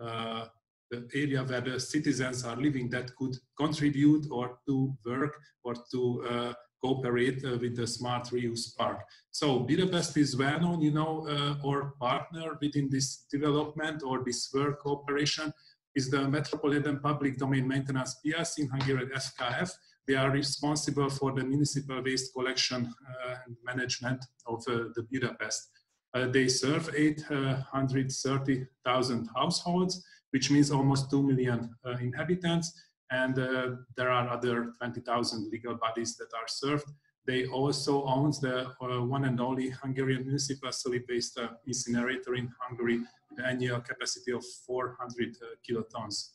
uh, the area where the citizens are living that could contribute or to work or to uh, cooperate uh, with the smart reuse park. So Budapest is well known, you know, uh, our partner within this development or this work cooperation is the Metropolitan Public Domain Maintenance PLC in Hungary, FKF. They are responsible for the municipal waste collection uh, and management of the Budapest. Uh, they serve 830,000 households, which means almost 2 million uh, inhabitants. And uh, there are other 20,000 legal bodies that are served. They also own the one and only Hungarian municipal solid waste incinerator in Hungary with an annual capacity of 400 kilotons.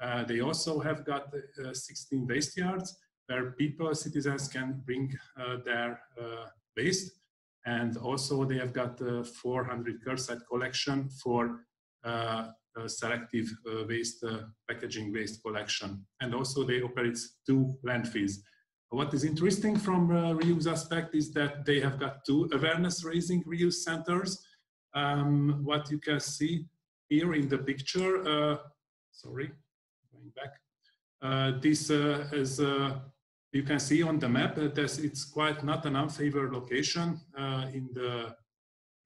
Uh, they also have got uh, 16 waste yards where people, citizens can bring uh, their waste and also they have got uh, 400 curbside collection for uh, selective uh, waste uh, packaging waste collection. And also they operate two landfills. What is interesting from uh, reuse aspect is that they have got two awareness raising reuse centers. Um, what you can see here in the picture, uh, sorry, going back. this is you can see on the map that it's quite not an unfavored location uh, in the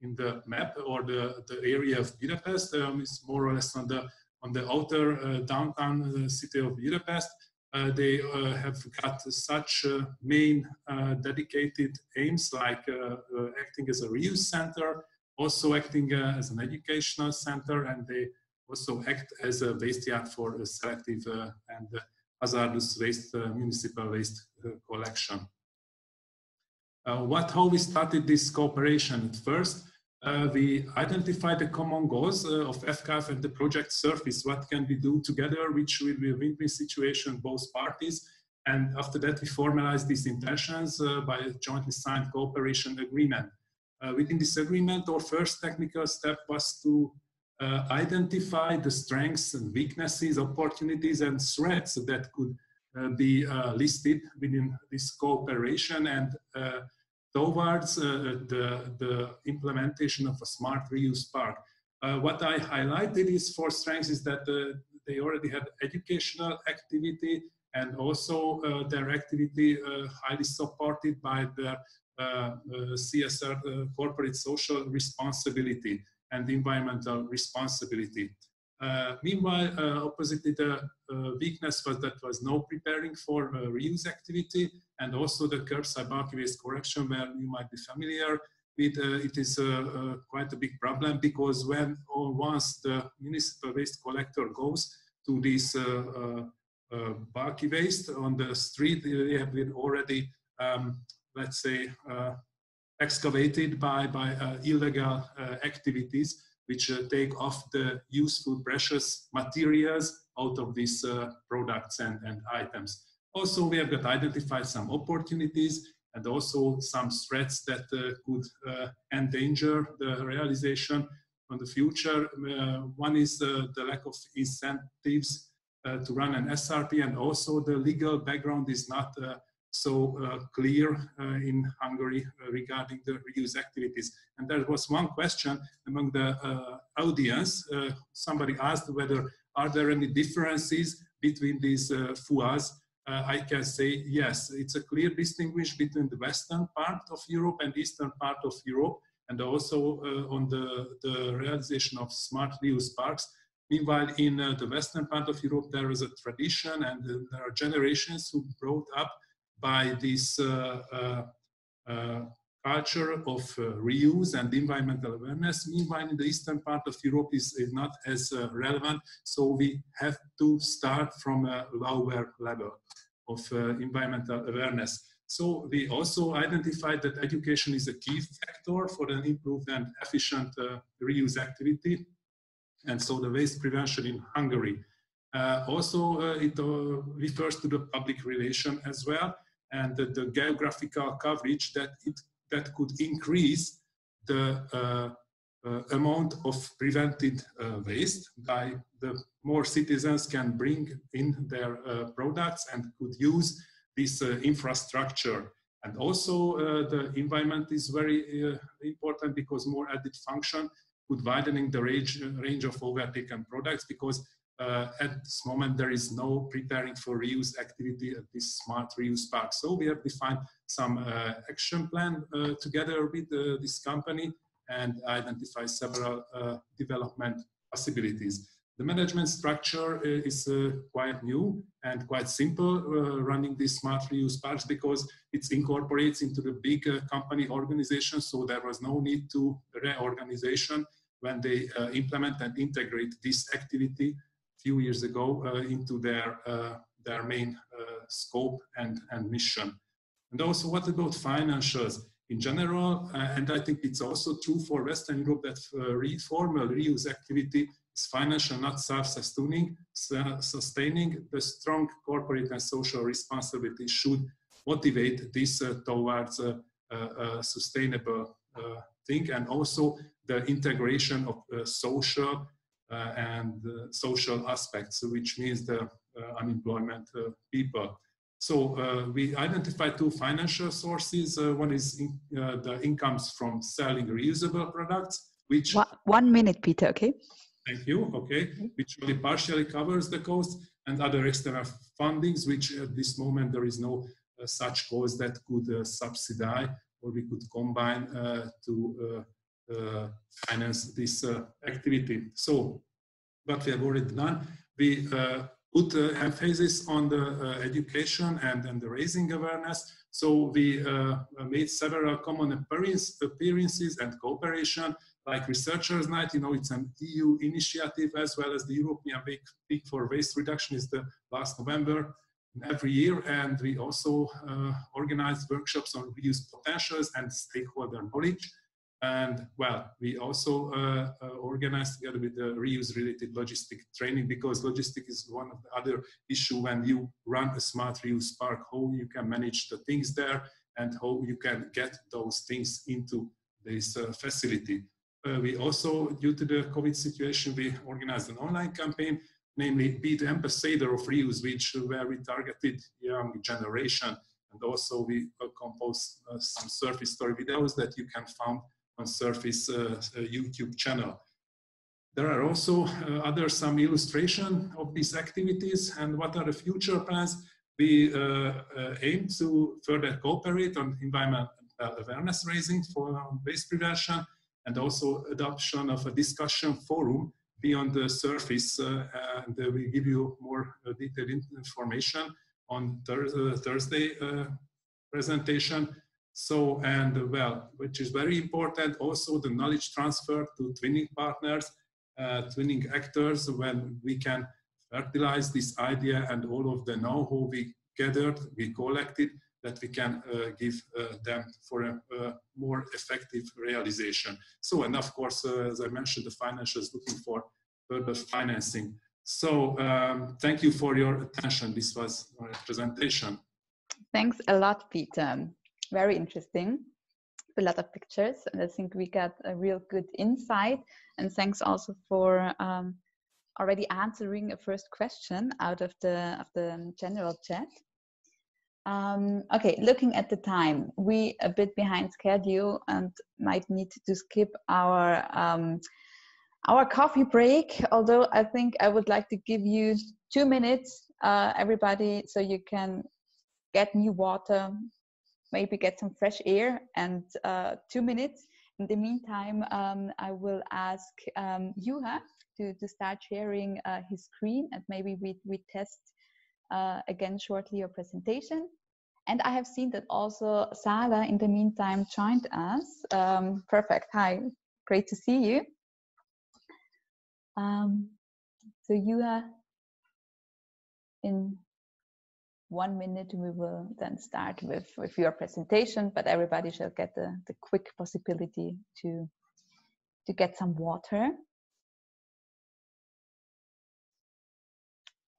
in the map or the, the area of Budapest. Um, it's more or less on the on the outer uh, downtown uh, city of Budapest. Uh, they uh, have got such uh, main dedicated aims like acting as a reuse center, also acting as an educational center, and they also act as a waste yard for selective and hazardous waste, uh, municipal waste uh, collection. what, how we started this cooperation at first, uh, we identified the common goals uh, of FKF and the project surface. What can we do together, which will be a win-win situation both parties. And after that, we formalized these intentions uh, by a jointly signed cooperation agreement. within this agreement, our first technical step was to uh, identify the strengths and weaknesses, opportunities and threats that could uh, be uh, listed within this cooperation and towards the, the implementation of a smart reuse park. what I highlighted is four strengths is that they already had educational activity and also uh, their activity uh, highly supported by uh, CSR corporate social responsibility and environmental responsibility. Uh, meanwhile, uh, oppositely, the uh, weakness was that was no preparing for reuse activity and also the curbside bulky waste collection where you might be familiar with, it is quite a big problem because when or once the municipal waste collector goes to this uh, bulky waste on the street they have been already um, let's say uh, excavated by, by uh, illegal activities which uh, take off the useful precious materials out of these uh, products and, and items. Also, we have got identified some opportunities and also some threats that uh, could uh, endanger the realization on the future. one is the lack of incentives to run an SRP and also the legal background is not so uh, clear uh, in Hungary uh, regarding the reuse activities. And there was one question among the audience. somebody asked whether are there any differences between these FUAs uh, I can say yes, it's a clear distinguish between the western part of Europe and eastern part of Europe, and also uh, on the, the realization of smart reuse parks. Meanwhile, in uh, the western part of Europe, there is a tradition and there are generations who brought up by this uh, uh, uh, culture of reuse and environmental awareness. Meanwhile, in the eastern part of Europe is, is not as relevant, so we have to start from a lower level of environmental awareness. So we also identified that education is a key factor for an improved and efficient uh, reuse activity. And so the waste prevention in Hungary. Uh, also, uh, it refers to the public relation as well and the, the geographical coverage that it that could increase the uh, uh, amount of prevented uh, waste by the more citizens can bring in their uh, products and could use this uh, infrastructure. And also uh, the environment is very important because more added function could widening the range, range of overtaken products because uh, at this moment, there is no preparing for reuse activity at this smart reuse park. So we have defined some uh, action plan uh, together with uh, this company and identify several uh, development possibilities. The management structure uh, is quite new and quite simple running these smart reuse parks because it incorporates into the big company organization. So there was no need to reorganization when they implement and integrate this activity few years ago uh, into their, uh, their main uh, scope and, and mission. And also, what about financials? In general, and I think it's also true for Western Europe that re formal reuse activity is financial, not self-sustaining. Sustaining the strong corporate and social responsibility should motivate this uh, towards a, sustainable uh, thing and also the integration of uh, social uh, and social aspects, which means the uh, unemployment uh, people. So we identified two financial sources. one is in, the incomes from selling reusable products, which one minute, Peter. Okay. Thank you. Okay, which only partially covers the cost, and other external fundings, which at this moment there is no uh, such cost that could uh, subsidize or we could combine uh, to uh, finance this uh, activity. So what we have already done, we uh, put emphasis on the education and, and the raising awareness. So we made several common appearances and cooperation like Researchers Night, you know, it's an EU initiative as well as the European Week, for Waste Reduction is the last November every year, and we also uh, workshops on reuse potentials and stakeholder knowledge. And well, we also uh, uh, organize together with the reuse-related logistic training because logistic is one of the other issue when you run a smart reuse park, how you can manage the things there and how you can get those things into this uh, facility. Uh, we also, due to the COVID situation, we organized an online campaign namely be the ambassador of reuse, which where we targeted young generation. And also we uh, composed uh, some surface story videos that you can find on surface uh, YouTube channel. There are also uh, other some illustration of these activities and what are the future plans. We uh, uh, aim to further cooperate on environmental awareness raising for waste prevention and also adoption of a discussion forum beyond the surface uh, and we give you more uh, detailed information on uh, Thursday presentation. So, and well, which is very important, also the knowledge transfer to twinning partners, twinning actors, when we can fertilize this idea and all of the know-how we gathered, we collected, that we can uh, give uh, them for a, a, more effective realization. So, and of course, uh, as I mentioned, the financials looking for further financing. So um, thank you for your attention. This was my presentation. Thanks a lot, Peter. Very interesting. A lot of pictures, and I think we got a real good insight. And thanks also for um, already answering a first question out of the of the general chat. Um, okay, looking at the time, we a bit behind schedule and might need to skip our um, our coffee break. Although I think I would like to give you two minutes, uh, everybody, so you can get new water, maybe get some fresh air, and uh, two minutes. In the meantime, um, I will ask um, Juha to, to start sharing uh, his screen, and maybe we we test uh, again shortly your presentation. And I have seen that also Zala in the meantime joined us. Um, perfect. Hi, great to see you. Um, so you are in one minute we will then start with, with your presentation, but everybody shall get the, the quick possibility to, to get some water.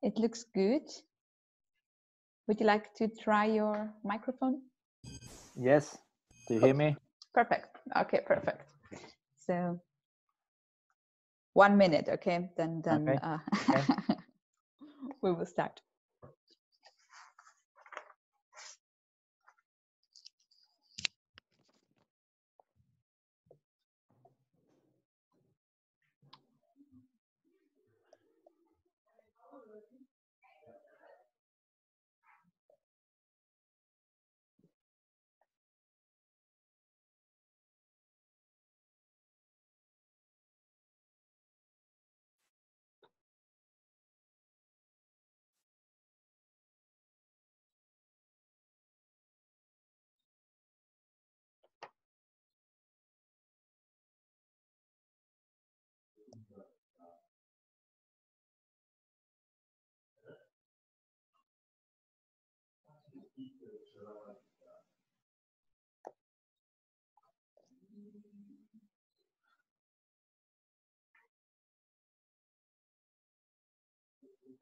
It looks good. Would you like to try your microphone? Yes. Do you hear me? Perfect. Okay, perfect. So one minute, okay? Then then okay. Uh, okay. [laughs] we will start.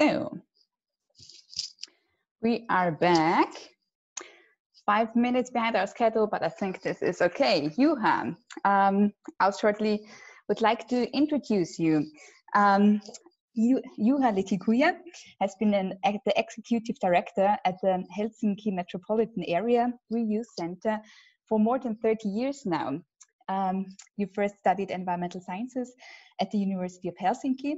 So we are back. Five minutes behind our schedule, but I think this is okay. Juha, um, I'll shortly would like to introduce you. Um, Juha Lehtikuja has been an, the executive director at the Helsinki Metropolitan Area Reuse Center for more than 30 years now. Um, you first studied environmental sciences at the University of Helsinki,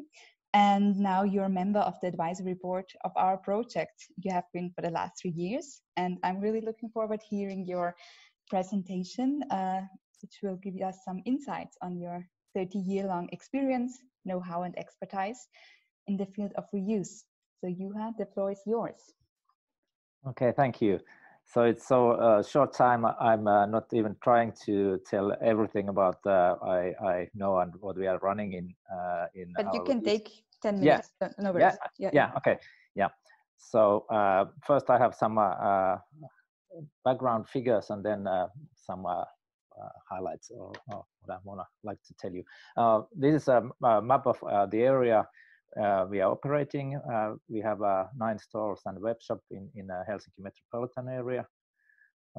and now you're a member of the advisory board of our project. You have been for the last three years, and I'm really looking forward to hearing your presentation, uh, which will give us some insights on your 30 year long experience, know how, and expertise in the field of reuse. So, Juha, the floor is yours. Okay, thank you. So it's so uh, short time. I'm uh, not even trying to tell everything about uh, I I know and what we are running in uh, in. But you can take ten minutes. Yeah. No worries. Yeah. yeah. yeah. Okay. Yeah. So uh, first, I have some uh, background figures and then some highlights or, or, what I wanna like to tell you. this is a, a map of the area uh, we are operating. Uh, we have uh, nine stores and web shop in, in the Helsinki metropolitan area.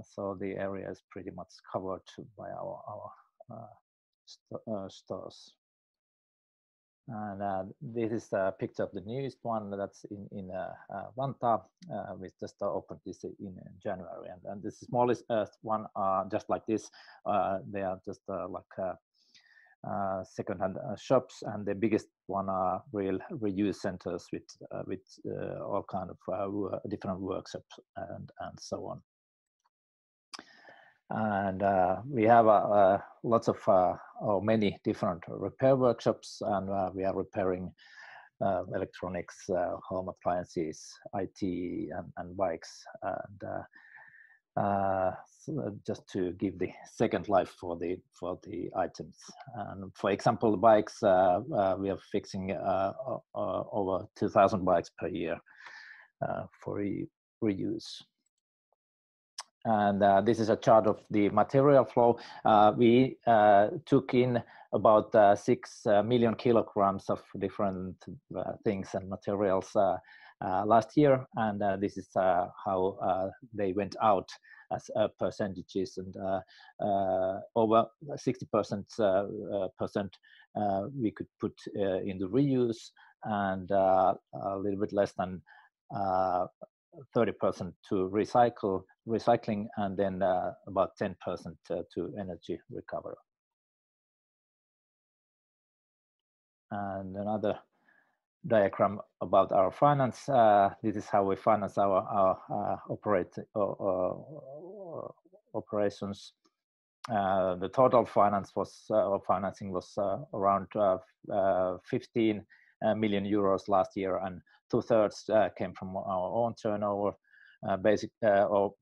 So the area is pretty much covered by our, our st stores. And uh, this is a picture of the newest one that's in, in uh, uh, Vantaa. we just opened this in January. And, and the smallest one, are just like this, they are just like uh, second-hand uh, shops, and the biggest one are real reuse centers with uh, with uh, all kind of uh, different workshops and and so on. And we have lots of or many different repair workshops, and we are repairing electronics, home appliances, IT, and, and bikes, and uh, uh, just to give the second life for the for the items. And for example, bikes, uh, uh, we are fixing uh, uh, over 2,000 bikes per year for re reuse. And this is a chart of the material flow. we took in about six million kilograms of different things and materials uh, Uh, last year, and uh, this is uh, how uh, they went out as percentages, and uh, over 60 percent percent we could put in the reuse, and a little bit less than 30% to recycle, recycling, and then uh, about 10% uh, to energy recovery. And another diagram about our finance. Uh, this is how we finance our, our uh, operate, uh, operations. Uh, the total finance was uh, financing was uh, around 15 million euros last year, and two thirds came from our own turnover, basic or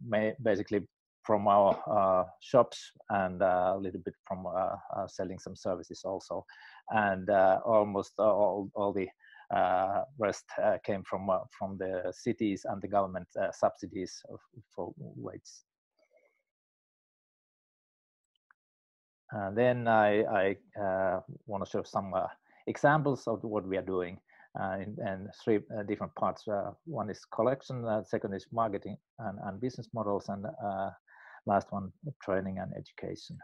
basically from our shops and a little bit from selling some services also, and almost all all the uh, rest uh, came from uh, from the cities and the government subsidies of, for weights. And then I, I want to show some examples of what we are doing uh, in, in, three uh, different parts. Uh, one is collection, second is marketing and, and business models, and last one training and education.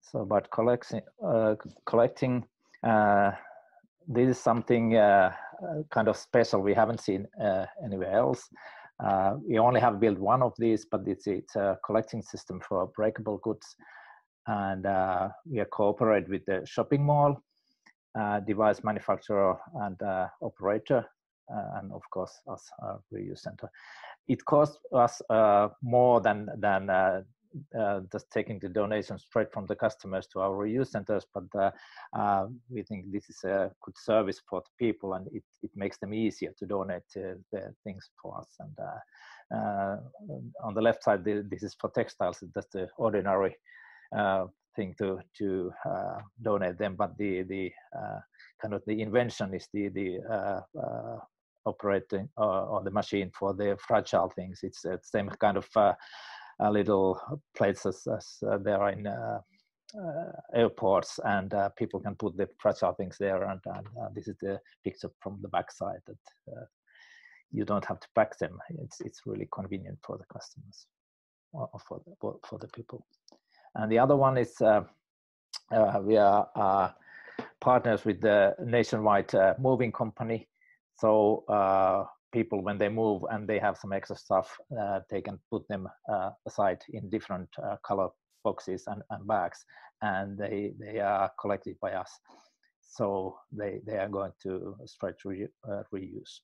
So about collecting, collecting this is something uh, uh, kind of special we haven't seen uh, anywhere else. Uh, we only have built one of these, but it's, it's a collecting system for breakable goods. And uh, we cooperate with the shopping mall, uh, device manufacturer and operator, and of course us, a reuse center. It costs us more than, than uh, just taking the donations straight from the customers to our reuse centers, but uh, uh, we think this is a good service for the people and it, it makes them easier to donate uh, the things for us. And uh, uh, on the left side, this is for textiles, that's the ordinary thing to to donate them, but the the kind of the invention is the the operating on the machine for the fragile things. It's the same kind of uh, little places as uh, there are in uh, airports, and people can put the fragile things there. And, and this is the picture from the backside that you don't have to pack them. It's it's really convenient for the customers or for the, for the people. And the other one is uh, uh, we are uh, partners with the nationwide moving company. So people when they move and they have some extra stuff uh, they can put them uh, aside in different uh, color boxes and, and bags, and they they are collected by us. So they they are going to stretch re, uh, reuse.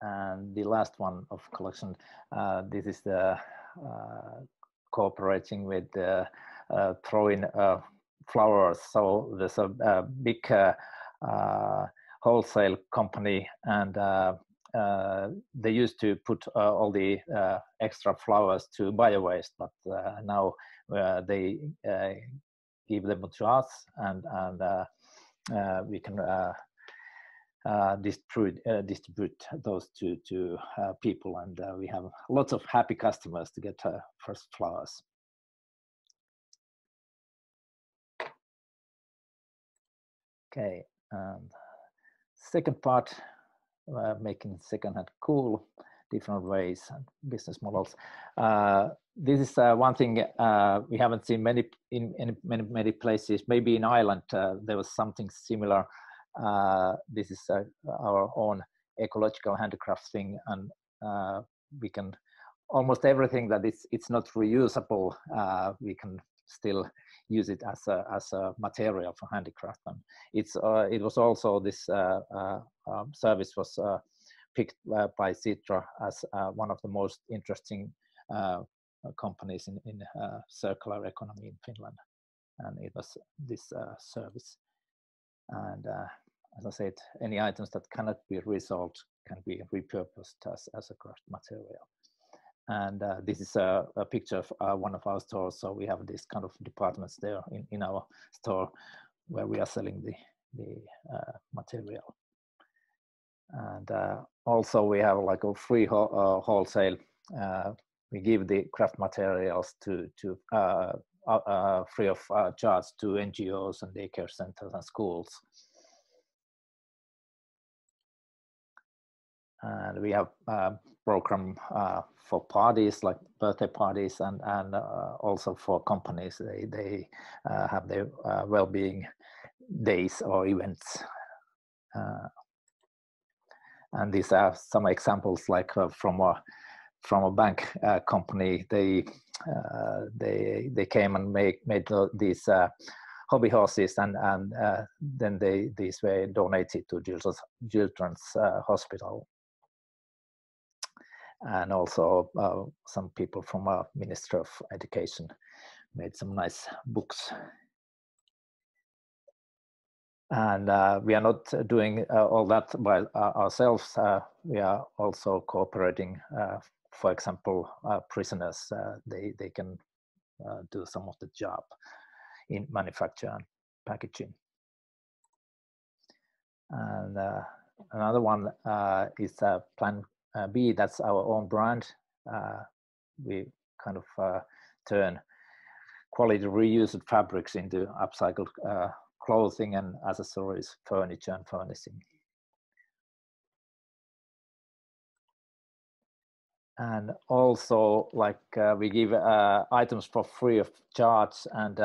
And the last one of collection, uh, this is the uh, cooperating with throwing flowers. So there's a, a big wholesale company and uh, they used to put uh, all the uh, extra flowers to bio waste, but now they give them to us and, and we can uh, distribute, uh, distribute those to, to uh, people and we have lots of happy customers to get first flowers. Okay, and second part uh, making secondhand cool, different ways and business models. Uh, this is uh, one thing uh, we haven't seen many in, in, many many places. Maybe in Ireland uh, there was something similar. Uh, this is our own ecological handicraft thing, and we can almost everything that it's it's not reusable. we can still use it as a as a material for handicraft. And it's uh, it was also this uh, uh, um, service was picked by Sitra as one of the most interesting companies in in circular economy in Finland, and it was this service. And as I said, any items that cannot be resolved can be repurposed as, as a craft material. And uh, this is a, a picture of uh, one of our stores. So we have these kind of departments there in, in our store where we are selling the, the uh, material. And uh, also we have like a free ho uh, wholesale. Uh, we give the craft materials to, to free of charge to NGOs and daycare centers and schools. and we have a program uh, for parties like birthday parties and and uh, also for companies. They they uh, have their uh, well-being days or events. Uh, and these are some examples like uh, from a from a bank company. They they they came and make made these hobby horses and and then they these were donated to children's, children's hospital and also uh, some people from our Ministry of Education made some nice books. And uh, we are not doing uh, all that by uh, ourselves. Uh, we are also cooperating, uh, for example, prisoners, they, they can do some of the job in manufacture and packaging. And another one is a plan uh, B, that's our own brand. Uh, we kind of uh, turn quality reused fabrics into upcycled uh, clothing and accessories, furniture and furnishing. And also like uh, we give uh, items for free of charge and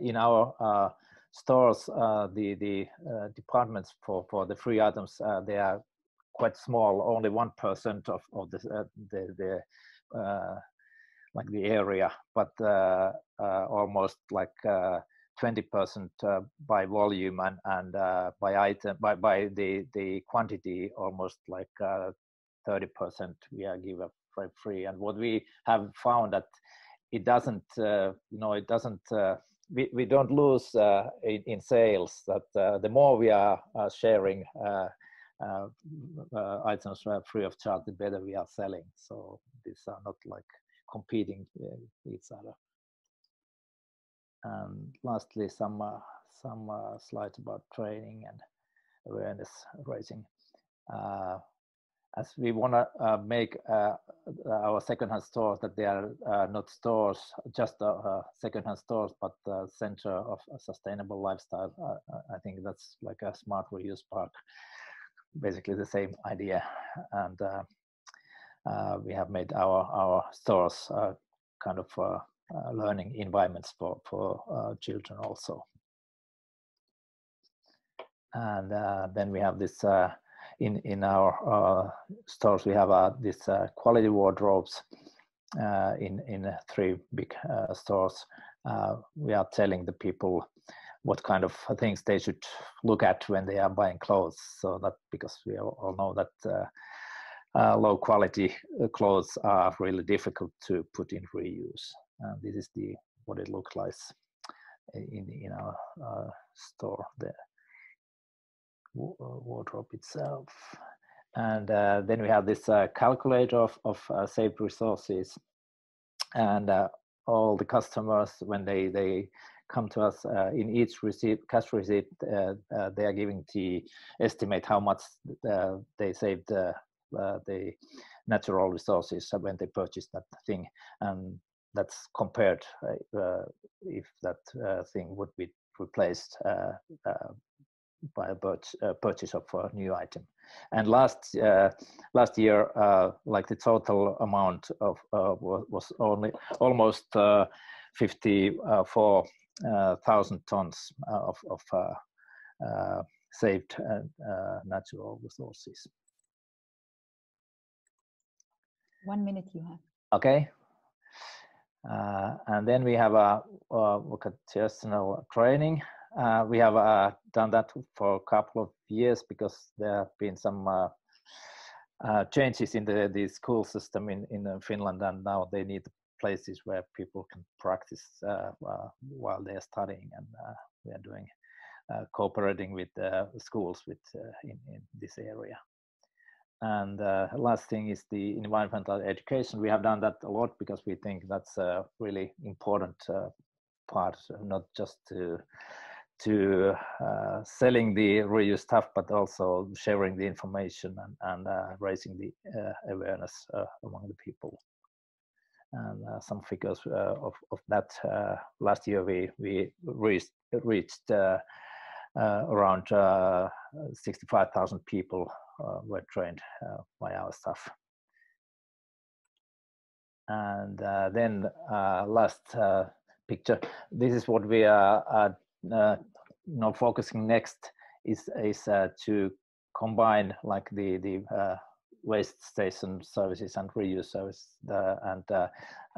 in our stores, the, the departments for, for the free items, they are quite small, only one percent of of the uh, the, the uh, like the area, but uh, uh almost like uh, twenty percent uh, by volume and and by item by by the the quantity, almost like thirty percent we are given for free. And what we have found that it doesn't you know it doesn't we, we don't lose uh, in, in, sales that uh, the more we are uh, sharing uh, uh, items free of charge, the better we are selling. So these are not like competing with each other. And lastly, some uh, some slides about training and awareness raising as we want to uh, make uh, our secondhand stores that they are uh, not stores, just secondhand stores, but the center of a sustainable lifestyle. I think that's like a smart reuse park basically the same idea. And uh, uh, we have made our, our stores uh, kind of learning environments for, for children also. And then we have this in in our uh, stores we have uh, this uh, quality wardrobes in in three big stores. We are telling the people what kind of things they should look at when they are buying clothes. So that because we all know that uh, low quality clothes are really difficult to put in reuse. And this is the what it looks like in in our uh, store the wardrobe itself and uh, then we have this uh, calculator of, of uh, saved resources and uh, all the customers when they they come to us uh, in each receipt cash receipt uh, they are giving the estimate how much they saved the natural resources when they purchased that thing and that's compared if that thing would be replaced by a purchase of a new item. And last uh, last year, uh, like the total amount of uh, was only almost uh, fifty four uh, thousand tons of, of uh, saved natural resources. One minute you have. Okay. and then we have a, vocational training uh, we have uh, done that for a couple of years because there have been some uh, uh changes in the, the school system in, in uh, Finland and now they need places where people can practice uh, while they're studying and we are doing cooperating with schools with in, in this area. And uh, last thing is the environmental education. We have done that a lot because we think that's a really important uh, part, not just to to uh, selling the reused stuff, but also sharing the information and, and uh, raising the uh, awareness uh, among the people. And uh, some figures uh, of, of that last year we we reached reached around 65,000 people were trained by our staff. And then last picture. This is what we are uh, now focusing next is is uh, to combine like the the uh, waste station services and reuse service and uh,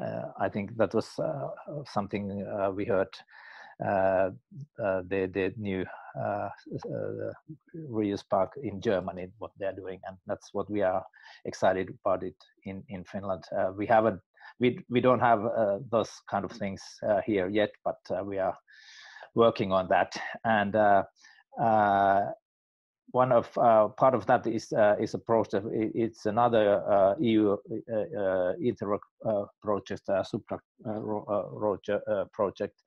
uh, I think that was uh, something we heard the the new reuse park in Germany what they're doing and that's what we are excited about it in in Finland we haven't we we don't have those kind of things here yet but we are working on that. And uh, uh, one of uh, part of that is uh, is a project. It's another uh, EU ITER project, Supra project.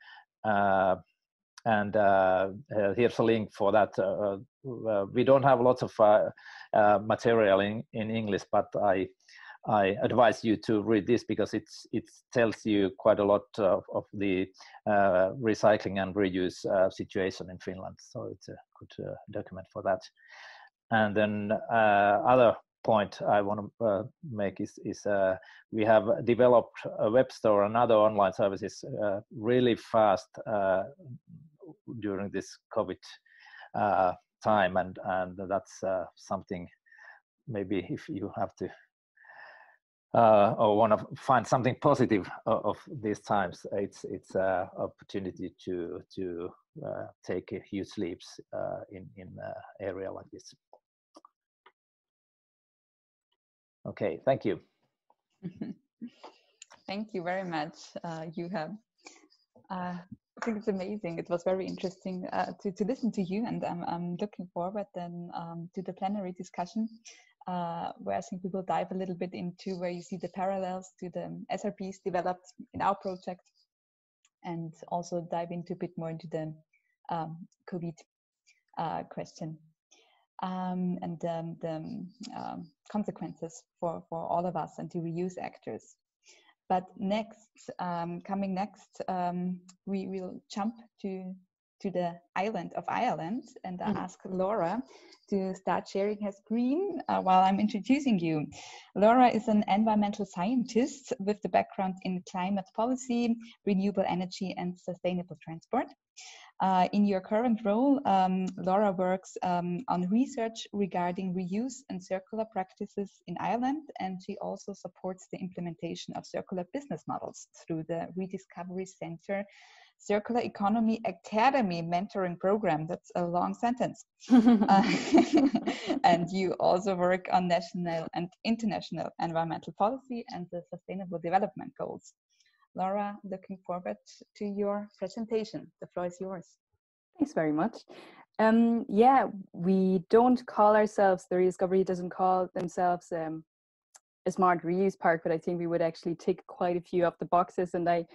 and here's a link for that. Uh, we don't have lots of material in, in English, but I I advise you to read this because it's it tells you quite a lot of, of the uh, recycling and reuse uh, situation in Finland. So it's a good uh, document for that. And then uh, other point I want to uh, make is is uh, we have developed a web store and other online services really fast during this COVID time, and and that's something maybe if you have to uh, or want to find something positive of, of these times, it's it's an opportunity to to uh, take huge leaps uh, in in an area like this. Okay, thank you. [laughs] thank you very much, uh, have. Uh, I think it's amazing. It was very interesting uh, to, to listen to you, and I'm, I'm looking forward then um, to the plenary discussion uh, where I think we will dive a little bit into where you see the parallels to the SRPs developed in our project and also dive into a bit more into the um, COVID uh, question um, and um, the um, consequences for, for all of us and to reuse actors. But next, um, coming next, um, we will jump to to the island of Ireland and I mm. ask Laura to start sharing her screen uh, while I'm introducing you. Laura is an environmental scientist with the background in climate policy, renewable energy and sustainable transport. Uh, in your current role, um, Laura works um, on research regarding reuse and circular practices in Ireland, and she also supports the implementation of circular business models through the Rediscovery Center Circular Economy Academy mentoring program. That's a long sentence. [laughs] uh, [laughs] and you also work on national and international environmental policy and the sustainable development goals. Laura, looking forward to your presentation. The floor is yours. Thanks very much. Um, yeah, we don't call ourselves, the Rediscovery doesn't call themselves um, a smart reuse park, but I think we would actually tick quite a few of the boxes. And I,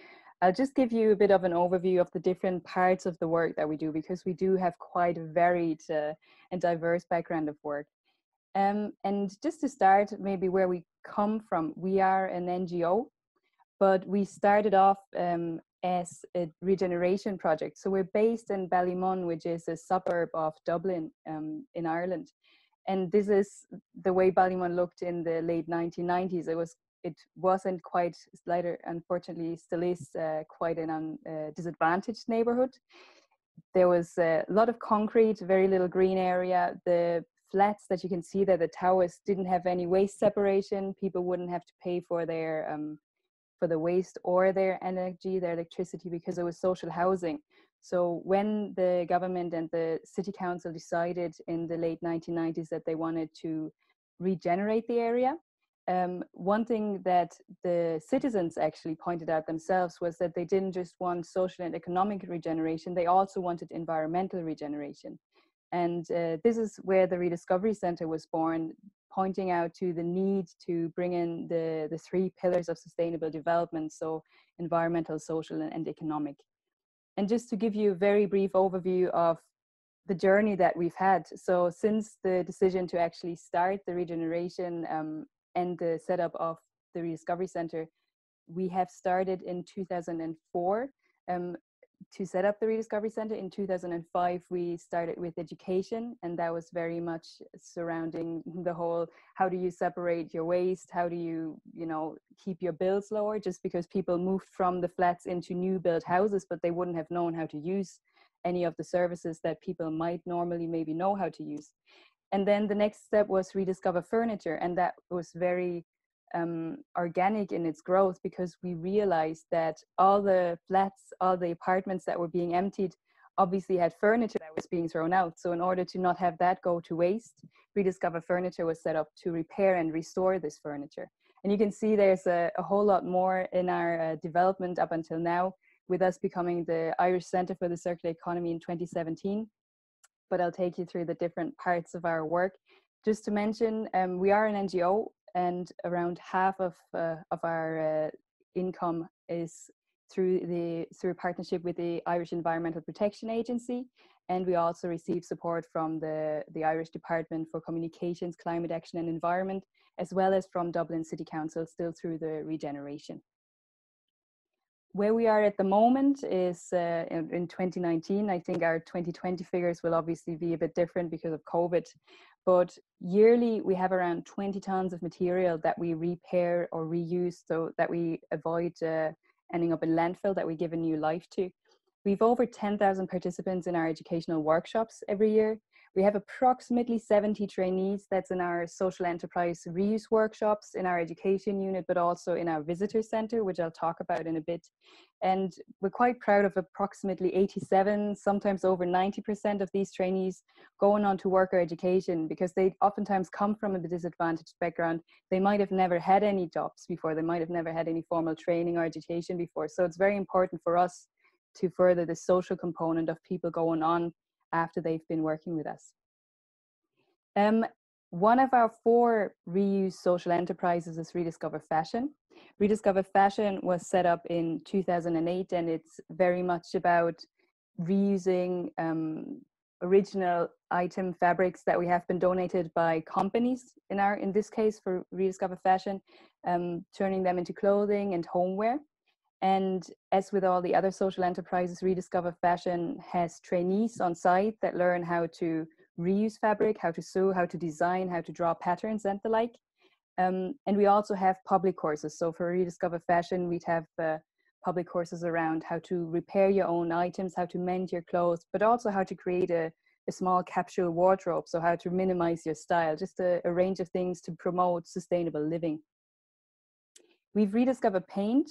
I'll just give you a bit of an overview of the different parts of the work that we do because we do have quite a varied uh, and diverse background of work. Um, and just to start, maybe where we come from, we are an NGO but we started off um, as a regeneration project. So we're based in Ballymun, which is a suburb of Dublin um, in Ireland. And this is the way Ballymun looked in the late 1990s. It was it wasn't quite later, unfortunately, still is uh, quite an un, uh, disadvantaged neighborhood. There was a lot of concrete, very little green area. The flats that you can see there, the towers didn't have any waste separation. People wouldn't have to pay for their um, for the waste or their energy, their electricity, because it was social housing. So when the government and the city council decided in the late 1990s that they wanted to regenerate the area, um, one thing that the citizens actually pointed out themselves was that they didn't just want social and economic regeneration, they also wanted environmental regeneration. And uh, this is where the Rediscovery Center was born, pointing out to the need to bring in the, the three pillars of sustainable development, so environmental, social, and, and economic. And just to give you a very brief overview of the journey that we've had. So since the decision to actually start the regeneration um, and the setup of the Rediscovery Center, we have started in 2004 um, to set up the Rediscovery Center. In 2005, we started with education, and that was very much surrounding the whole how do you separate your waste, how do you, you know, keep your bills lower, just because people moved from the flats into new built houses, but they wouldn't have known how to use any of the services that people might normally maybe know how to use. And then the next step was rediscover furniture, and that was very um, organic in its growth because we realized that all the flats, all the apartments that were being emptied obviously had furniture that was being thrown out. So in order to not have that go to waste, Rediscover Furniture was set up to repair and restore this furniture. And you can see there's a, a whole lot more in our uh, development up until now, with us becoming the Irish Centre for the Circular Economy in 2017. But I'll take you through the different parts of our work. Just to mention, um, we are an NGO and around half of uh, of our uh, income is through the through partnership with the Irish Environmental Protection Agency, and we also receive support from the the Irish Department for Communications, Climate Action and Environment, as well as from Dublin City Council, still through the regeneration. Where we are at the moment is uh, in, in 2019. I think our 2020 figures will obviously be a bit different because of COVID, but yearly we have around 20 tons of material that we repair or reuse so that we avoid uh, ending up in landfill that we give a new life to. We've over 10,000 participants in our educational workshops every year, we have approximately 70 trainees that's in our social enterprise reuse workshops, in our education unit, but also in our visitor center, which I'll talk about in a bit. And we're quite proud of approximately 87, sometimes over 90% of these trainees going on to worker education because they oftentimes come from a disadvantaged background. They might have never had any jobs before, they might have never had any formal training or education before. So it's very important for us to further the social component of people going on after they've been working with us. Um, one of our four reuse social enterprises is Rediscover Fashion. Rediscover Fashion was set up in 2008 and it's very much about reusing um, original item fabrics that we have been donated by companies in our in this case for rediscover fashion um, turning them into clothing and homeware and as with all the other social enterprises, Rediscover Fashion has trainees on site that learn how to reuse fabric, how to sew, how to design, how to draw patterns and the like. Um, and we also have public courses. So for Rediscover Fashion, we'd have uh, public courses around how to repair your own items, how to mend your clothes, but also how to create a, a small capsule wardrobe. So how to minimize your style, just a, a range of things to promote sustainable living. We've rediscovered paint,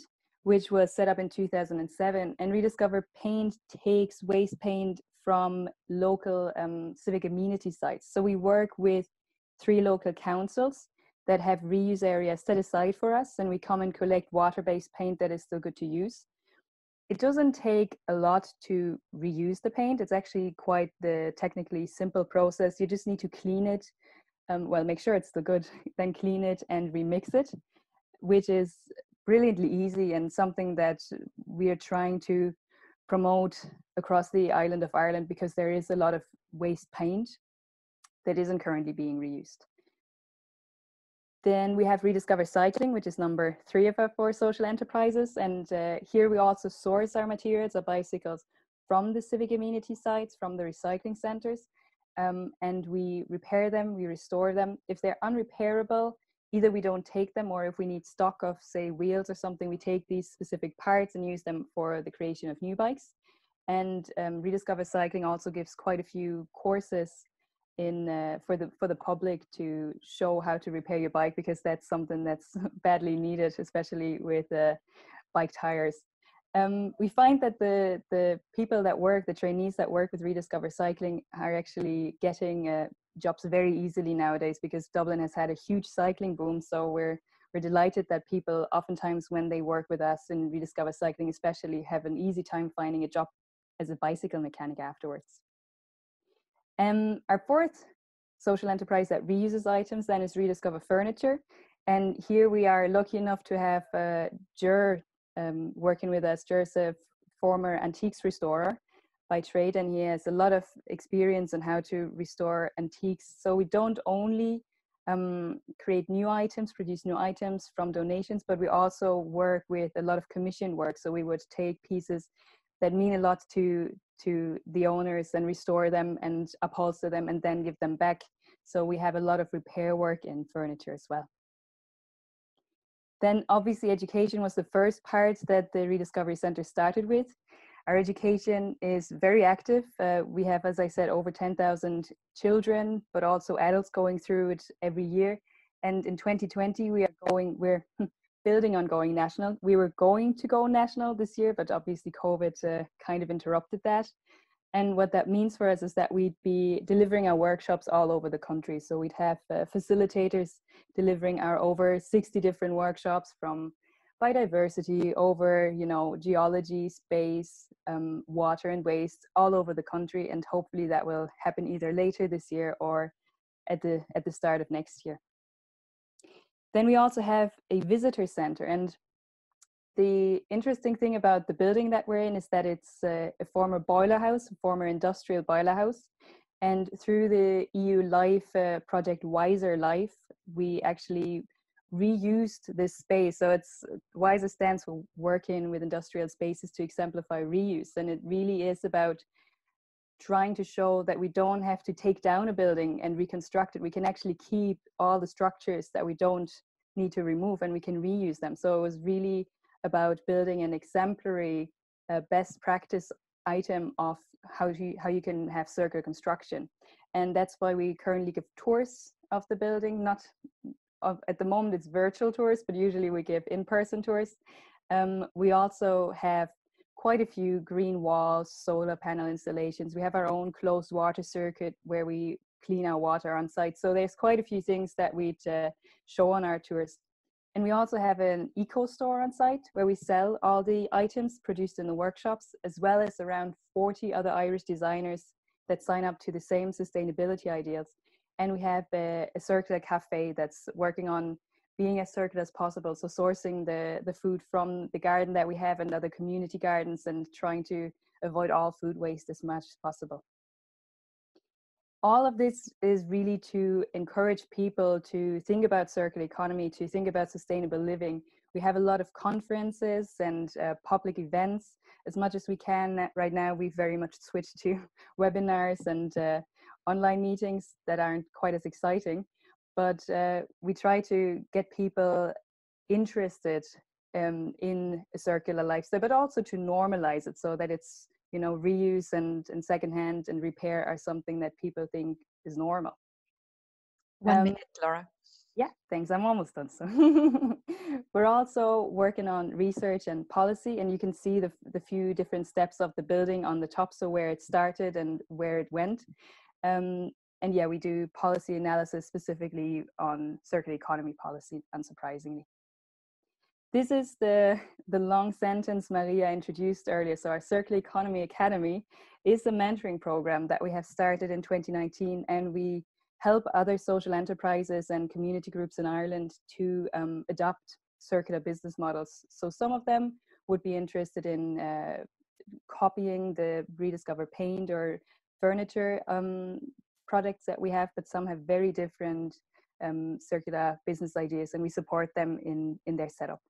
which was set up in 2007 and rediscover paint takes waste paint from local um, civic amenity sites. So we work with three local councils that have reuse areas set aside for us and we come and collect water-based paint that is still good to use. It doesn't take a lot to reuse the paint. It's actually quite the technically simple process. You just need to clean it. Um, well, make sure it's still good, [laughs] then clean it and remix it, which is brilliantly easy and something that we are trying to promote across the island of Ireland because there is a lot of waste paint that isn't currently being reused. Then we have Rediscover Cycling, which is number three of our four social enterprises. And uh, here we also source our materials, our bicycles, from the civic amenity sites, from the recycling centers. Um, and we repair them, we restore them. If they're unrepairable, either we don't take them or if we need stock of, say, wheels or something, we take these specific parts and use them for the creation of new bikes. And um, Rediscover Cycling also gives quite a few courses in uh, for the for the public to show how to repair your bike because that's something that's [laughs] badly needed, especially with uh, bike tires. Um, we find that the the people that work, the trainees that work with Rediscover Cycling, are actually getting uh, jobs very easily nowadays because Dublin has had a huge cycling boom. So we're we're delighted that people oftentimes when they work with us in Rediscover Cycling, especially, have an easy time finding a job as a bicycle mechanic afterwards. Um, our fourth social enterprise that reuses items then is Rediscover Furniture. And here we are lucky enough to have uh, Jur um, working with us. A former antiques restorer by trade, and he has a lot of experience on how to restore antiques. So we don't only um, create new items, produce new items from donations, but we also work with a lot of commission work. So we would take pieces that mean a lot to to the owners and restore them and upholster them and then give them back. So we have a lot of repair work in furniture as well. Then obviously education was the first part that the Rediscovery Centre started with. Our education is very active. Uh, we have, as I said, over 10,000 children, but also adults going through it every year. And in 2020, we are going, we're [laughs] building on going national. We were going to go national this year, but obviously COVID uh, kind of interrupted that. And what that means for us is that we'd be delivering our workshops all over the country. So we'd have uh, facilitators delivering our over 60 different workshops from biodiversity over, you know, geology, space, um, water and waste all over the country. And hopefully that will happen either later this year or at the, at the start of next year. Then we also have a visitor center. And the interesting thing about the building that we're in is that it's a, a former boiler house, a former industrial boiler house. And through the EU Life uh, project Wiser Life, we actually reused this space. So it's Wiser stands for working with industrial spaces to exemplify reuse. And it really is about trying to show that we don't have to take down a building and reconstruct it. We can actually keep all the structures that we don't need to remove and we can reuse them. So it was really about building an exemplary uh, best practice item of how you, how you can have circular construction. And that's why we currently give tours of the building, not of, at the moment it's virtual tours, but usually we give in-person tours. Um, we also have quite a few green walls, solar panel installations. We have our own closed water circuit where we clean our water on site. So there's quite a few things that we'd uh, show on our tours. And we also have an eco store on site where we sell all the items produced in the workshops, as well as around 40 other Irish designers that sign up to the same sustainability ideals. And we have a, a circular cafe that's working on being as circular as possible. So sourcing the, the food from the garden that we have and other community gardens and trying to avoid all food waste as much as possible. All of this is really to encourage people to think about circular economy, to think about sustainable living. We have a lot of conferences and uh, public events. As much as we can right now, we've very much switched to [laughs] webinars and uh, online meetings that aren't quite as exciting but uh, we try to get people interested um, in a circular lifestyle, but also to normalize it so that it's you know reuse and and secondhand and repair are something that people think is normal. One Um, minute, Laura. yeah, thanks. I'm almost done. So [laughs] we're also working on research and policy, and you can see the the few different steps of the building on the top, so where it started and where it went. Um, and yeah, we do policy analysis specifically on circular economy policy, unsurprisingly. This is the, the long sentence Maria introduced earlier. So our Circular Economy Academy is a mentoring program that we have started in 2019 and we help other social enterprises and community groups in Ireland to um, adopt circular business models. So some of them would be interested in uh, copying the rediscover paint or furniture um, products that we have, but some have very different um, circular business ideas and we support them in, in their setup.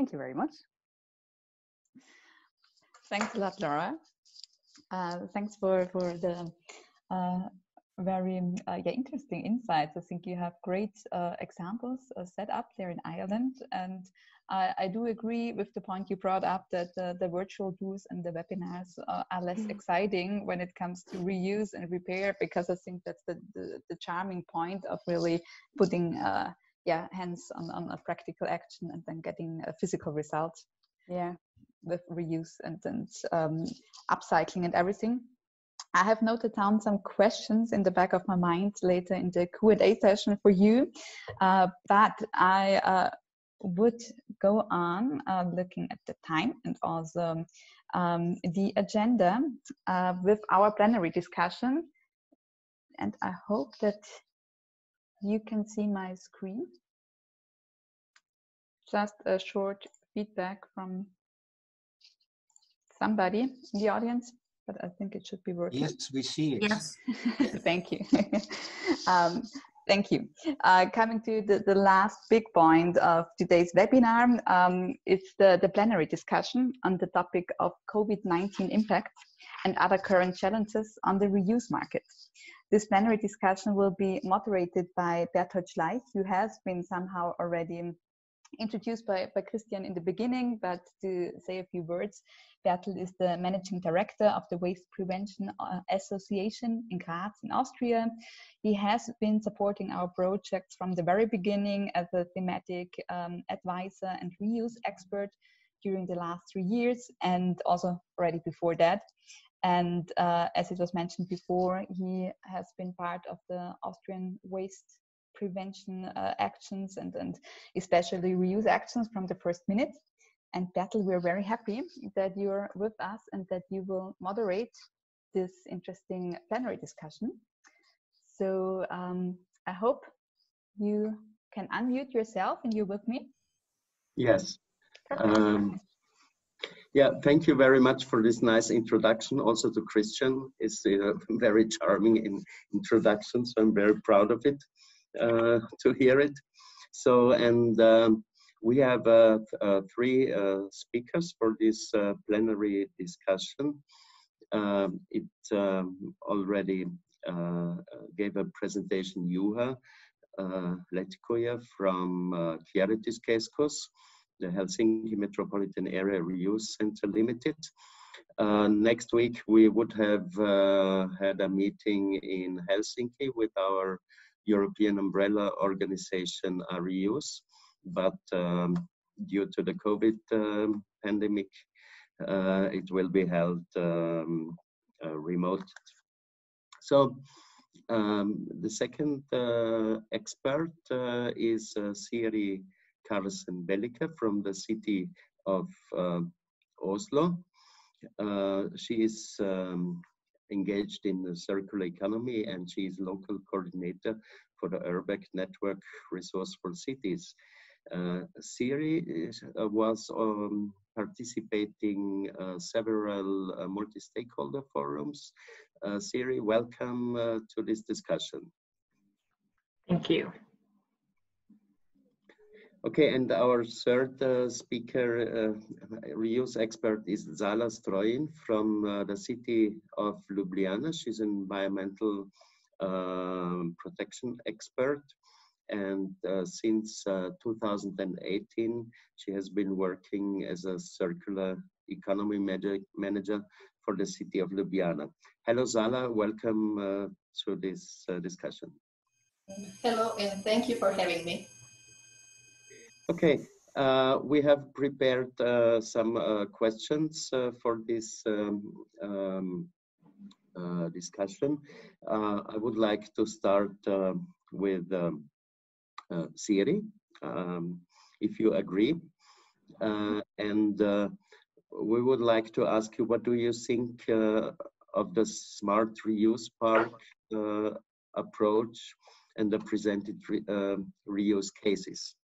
Thank you very much. Thanks a lot, Laura. Uh, thanks for for the uh, very uh, yeah interesting insights. I think you have great uh, examples uh, set up there in Ireland, and I, I do agree with the point you brought up that the, the virtual booths and the webinars uh, are less exciting when it comes to reuse and repair because I think that's the the, the charming point of really putting yeah hands on, on a practical action and then getting a physical result Yeah. with reuse and, and um, upcycling and everything i have noted down some questions in the back of my mind later in the q&a session for you uh, but i uh, would go on uh, looking at the time and also um, the agenda uh, with our plenary discussion and i hope that you can see my screen. Just a short feedback from somebody in the audience, but I think it should be working. Yes, we see it. Yes. [laughs] thank you. [laughs] um, thank you. Uh, coming to the, the last big point of today's webinar, um, it's the, the plenary discussion on the topic of COVID-19 impact and other current challenges on the reuse market. This plenary discussion will be moderated by Berthold Schleich, who has been somehow already introduced by, by Christian in the beginning, but to say a few words, Berthold is the managing director of the Waste Prevention uh, Association in Graz in Austria. He has been supporting our projects from the very beginning as a thematic um, advisor and reuse expert during the last three years and also already before that. And uh, as it was mentioned before, he has been part of the Austrian waste prevention uh, actions and, and especially reuse actions from the first minute. And Bertel, we're very happy that you're with us and that you will moderate this interesting plenary discussion. So um, I hope you can unmute yourself and you're with me. Yes. Um, yeah, thank you very much for this nice introduction. Also to Christian, it's a [laughs] very charming in, introduction, so I'm very proud of it uh, to hear it. So, and um, we have uh, uh, three uh, speakers for this uh, plenary discussion. Um, it um, already uh, gave a presentation, Juha uh, Lehtikuja from uh, Kierrätyskeskus the Helsinki Metropolitan Area Reuse Center Limited. Uh, next week, we would have uh, had a meeting in Helsinki with our European umbrella organization RREUSE, but um, due to the COVID um, pandemic, uh, it will be held um, remote. So um, the second uh, expert uh, is uh, Siri Carlsen Bellika from the city of uh, Oslo. Uh, she is um, engaged in the circular economy and she is local coordinator for the URBACT network resourceful cities. Uh, Siri uh, was um, participating uh, several uh, multi-stakeholder forums. Siri, welcome to this discussion. Thank you. Okay, and our third uh, speaker, uh, reuse expert is Zala Strojin from uh, the city of Ljubljana. She's an environmental um, protection expert and uh, since uh, 2018, she has been working as a circular economy manager for the city of Ljubljana. Hello, Zala. Welcome uh, to this uh, discussion. Hello, and thank you for having me. Okay, uh, we have prepared uh, some uh, questions uh, for this um, um, discussion. I would like to start with um, Siri, um, if you agree. and we would like to ask you, what do you think uh, of the smart reuse park uh, approach and the presented re uh, reuse cases?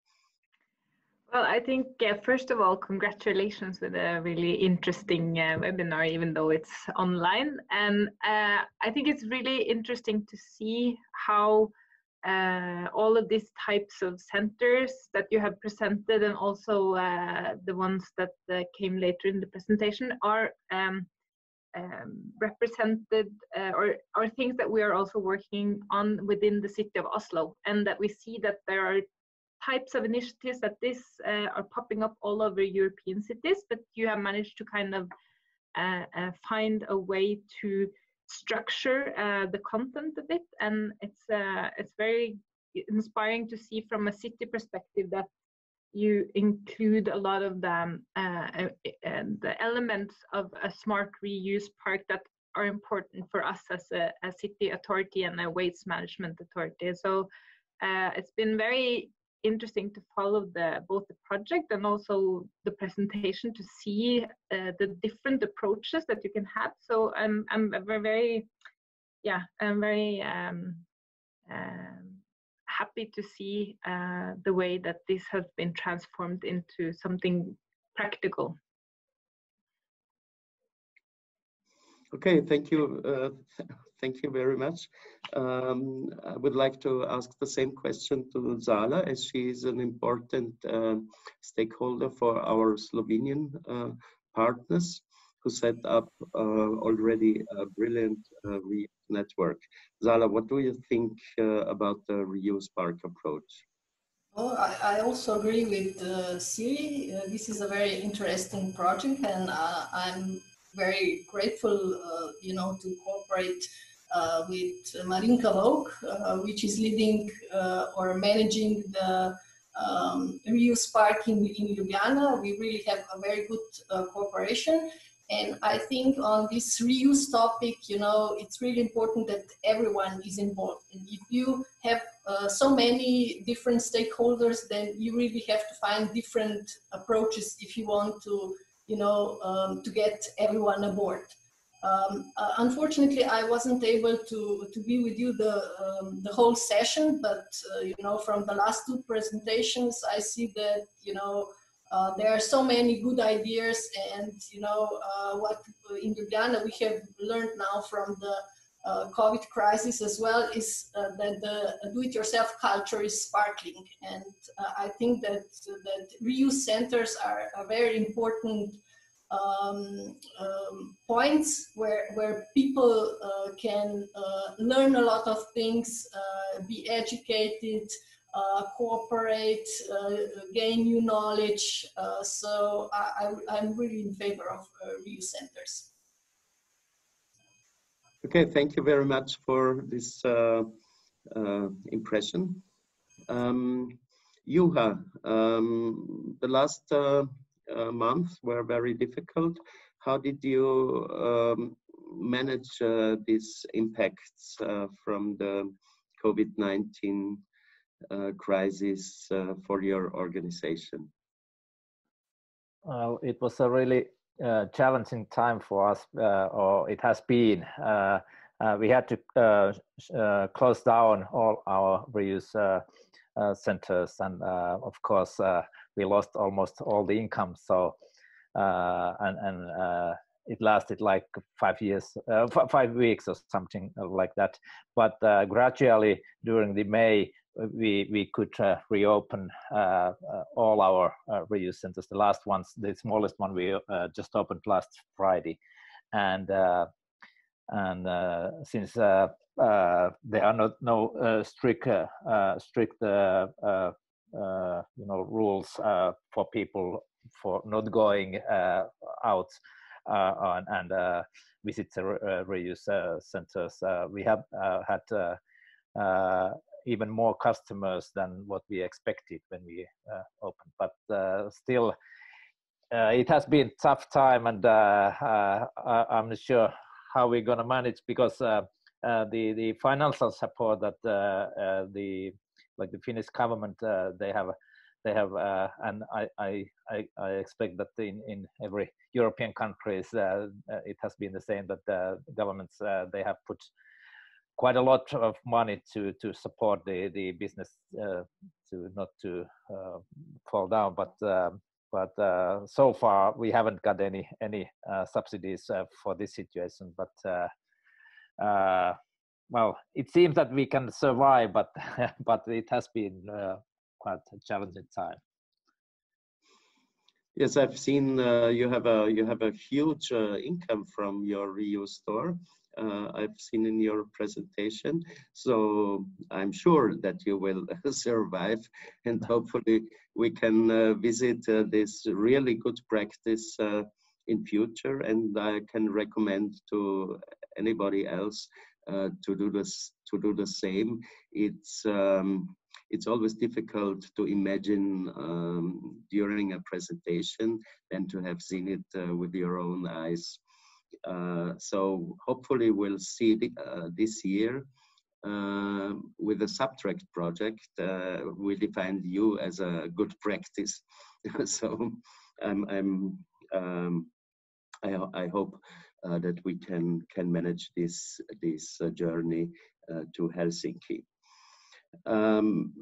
Well, I think uh, first of all, congratulations with a really interesting uh, webinar, even though it's online. And uh, I think it's really interesting to see how uh, all of these types of centers that you have presented and also uh, the ones that uh, came later in the presentation are um, um, represented uh, or are things that we are also working on within the city of Oslo and that we see that there are types of initiatives that this uh, are popping up all over European cities but you have managed to kind of uh, find a way to structure uh, the content a bit and it's uh, it's very inspiring to see from a city perspective that you include a lot of the, um, uh, uh, the elements of a smart reuse park that are important for us as a, a city authority and a waste management authority. So uh, it's been very interesting to follow the both the project and also the presentation to see uh, the different approaches that you can have. So I'm I'm very yeah I'm very um, um, happy to see uh, the way that this has been transformed into something practical. Okay, thank you. Uh, [laughs] thank you very much. Um, I would like to ask the same question to Zala, as she is an important uh, stakeholder for our Slovenian uh, partners who set up uh, already a brilliant uh, reuse network. Zala, what do you think uh, about the reuse park approach? Oh, I, I also agree with Siri. this is a very interesting project and I'm very grateful, uh, you know, to cooperate uh, with Marinka Vok, uh, which is leading or managing the um, reuse park in, in Ljubljana. We really have a very good cooperation. And I think on this reuse topic, you know, it's really important that everyone is involved. And if you have uh, so many different stakeholders, then you really have to find different approaches if you want to you know, um, to get everyone aboard. Um, uh, unfortunately, I wasn't able to, to be with you the, um, the whole session, but, uh, you know, from the last two presentations, I see that, you know, uh, there are so many good ideas and, you know, uh, what in Ljubljana we have learned now from the uh, COVID crisis as well is uh, that the do-it-yourself culture is sparkling. And uh, I think that, that reuse centers are a very important um, um, points where, where people uh, can uh, learn a lot of things, be educated, cooperate, gain new knowledge. so I, am really in favor of reuse centers. Okay, thank you very much for this uh, uh, impression. Um, Juha, um, the last uh, uh, months were very difficult. How did you um, manage uh, these impacts uh, from the COVID-19 crisis for your organization? It was a really uh, challenging time for us, uh, or it has been. Uh, uh we had to uh, uh, close down all our reuse centers, and of course, we lost almost all the income. So, and and it lasted like five years, five weeks or something like that. But gradually, during the May, we we could uh, reopen uh, uh, all our uh, reuse centers. The last ones, the smallest one, we uh, just opened last Friday, and uh, and since there are not no strict strict you know rules for people for not going out and, and visit the reuse centers. we have had even more customers than what we expected when we uh, opened. But uh, still, uh, it has been tough time, and uh, uh, uh, I, am not sure how we're going to manage because the the financial support that the like the Finnish government they have they have uh, and I, I, I expect that in, in every European countries uh, it has been the same that the governments they have put quite a lot of money to to support the the business uh, to not to uh, fall down but um, but uh, so far we haven't got any any uh, subsidies uh, for this situation but uh, well it seems that we can survive but [laughs] but it has been quite a challenging time. Yes, I've seen you have a you have a huge income from your reuse store I've seen in your presentation. So I'm sure that you will [laughs] survive and hopefully we can uh, visit uh, this really good practice uh, in future and I can recommend to anybody else uh, to do this to do the same. It's um, it's always difficult to imagine um, during a presentation than to have seen it uh, with your own eyes. Uh, so hopefully we'll see the, uh, this year uh, with the subtract project, we defined you as a good practice. [laughs] so I'm, I'm um, I, I, hope uh, that we can can manage this this uh, journey uh, to Helsinki. Um,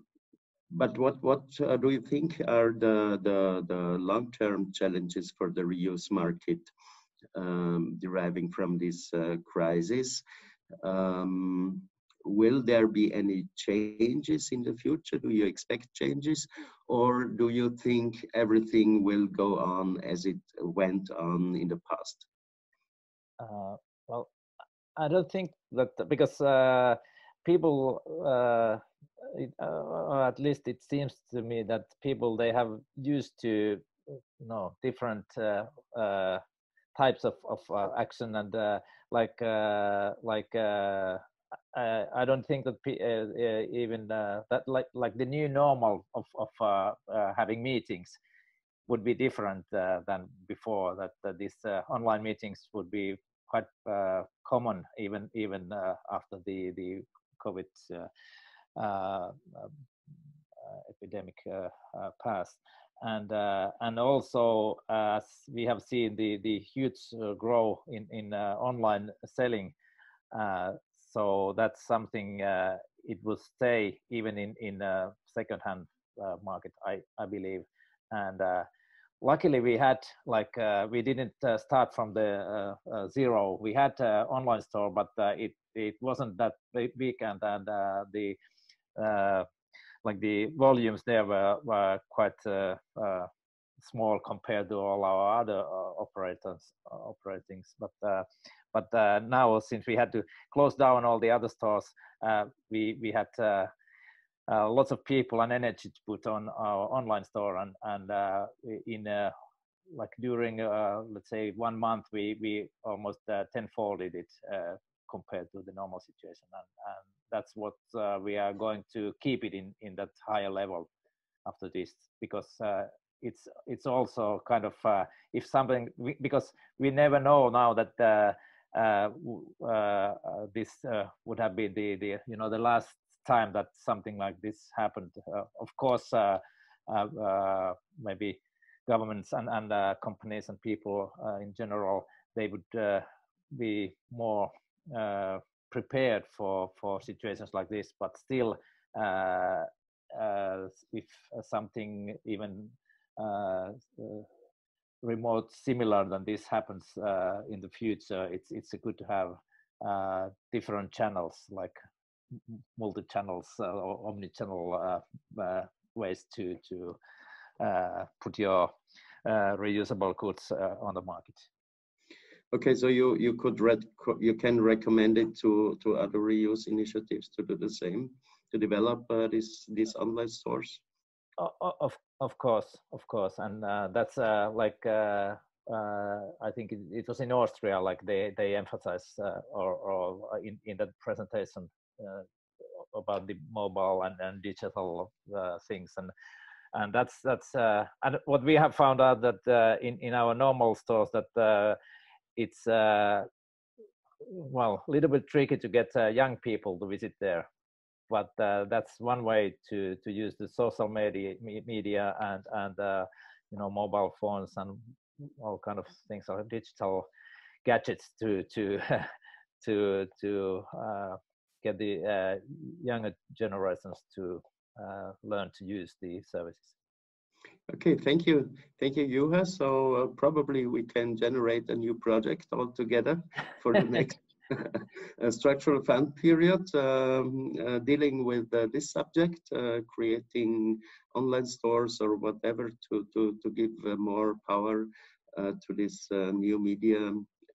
but what what do you think are the the, the long term challenges for the reuse market? Um, deriving from this uh, crisis. Um, will there be any changes in the future? Do you expect changes? Or do you think everything will go on as it went on in the past? Uh, well, I don't think that because uh, people, uh, it, uh, at least it seems to me that people they have used to you know different uh, uh, types of, of uh, action and uh, like uh, like uh, I, I, don't think that uh, uh, even that like like the new normal of of having meetings would be different than before. That these online meetings would be quite common even even after the the COVID uh, um, epidemic uh, uh, passed and uh, and also as we have seen the the huge uh, grow in in uh, online selling so that's something it will stay even in in second hand market i i believe. And luckily we had like uh, we didn't uh, start from the uh, zero. We had online store but it it wasn't that big and and the like the volumes there were, were quite uh, uh, small compared to all our other uh, operators operatings. But but now since we had to close down all the other stores we we had uh, lots of people and energy to put on our online store. And and uh, in uh, like during let's say one month we we almost tenfolded it compared to the normal situation and, and that's what uh, we are going to keep it in in that higher level after this because uh, it's it's also kind of uh, if something we, because we never know now that uh, uh, uh, this would have been the the you know the last time that something like this happened. Of course maybe governments and, and companies and people in general they would be more prepared for for situations like this but still uh, uh, if something even uh, uh, remote similar than this happens uh, in the future it's it's good to have uh, different channels like multi channels or omni channel ways to to put your reusable goods on the market Okay, so you you could read you can recommend it to to other reuse initiatives to do the same to develop uh, this these online stores. Of of course, of course, and uh, that's uh, like uh, uh, I think it, it, was in Austria. Like they they emphasize uh, or or in in the presentation about the mobile and, and digital things and and that's that's and what we have found out that in in our normal stores that it's uh, well a little bit tricky to get uh, young people to visit there but uh, that's one way to to use the social media media and and uh, you know mobile phones and all kind of things or digital gadgets to to [laughs] to to uh, get the uh, younger generations to learn to use the services Okay, thank you. Thank you, Juha. So uh, probably we can generate a new project altogether for the [laughs] next [laughs] uh, structural fund period um, uh, dealing with uh, this subject, uh, creating online stores or whatever to, to, to give uh, more power to this new media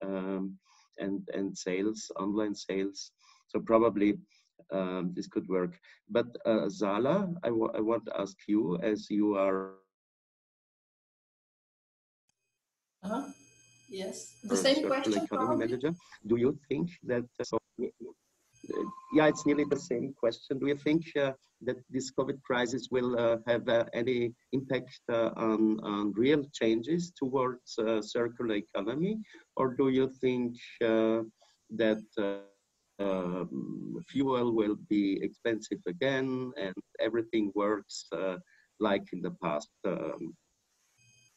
um, and, and sales, online sales. So probably um, this could work. But Zala, I, I want to ask you, as you are Uh-huh. Yes, the same question. Manager. Do you think that? Uh, so, yeah, it's nearly the same question. Do you think uh, that this COVID crisis will uh, have uh, any impact uh, on, on real changes towards uh, circular economy, or do you think that um, fuel will be expensive again and everything works like in the past? Um,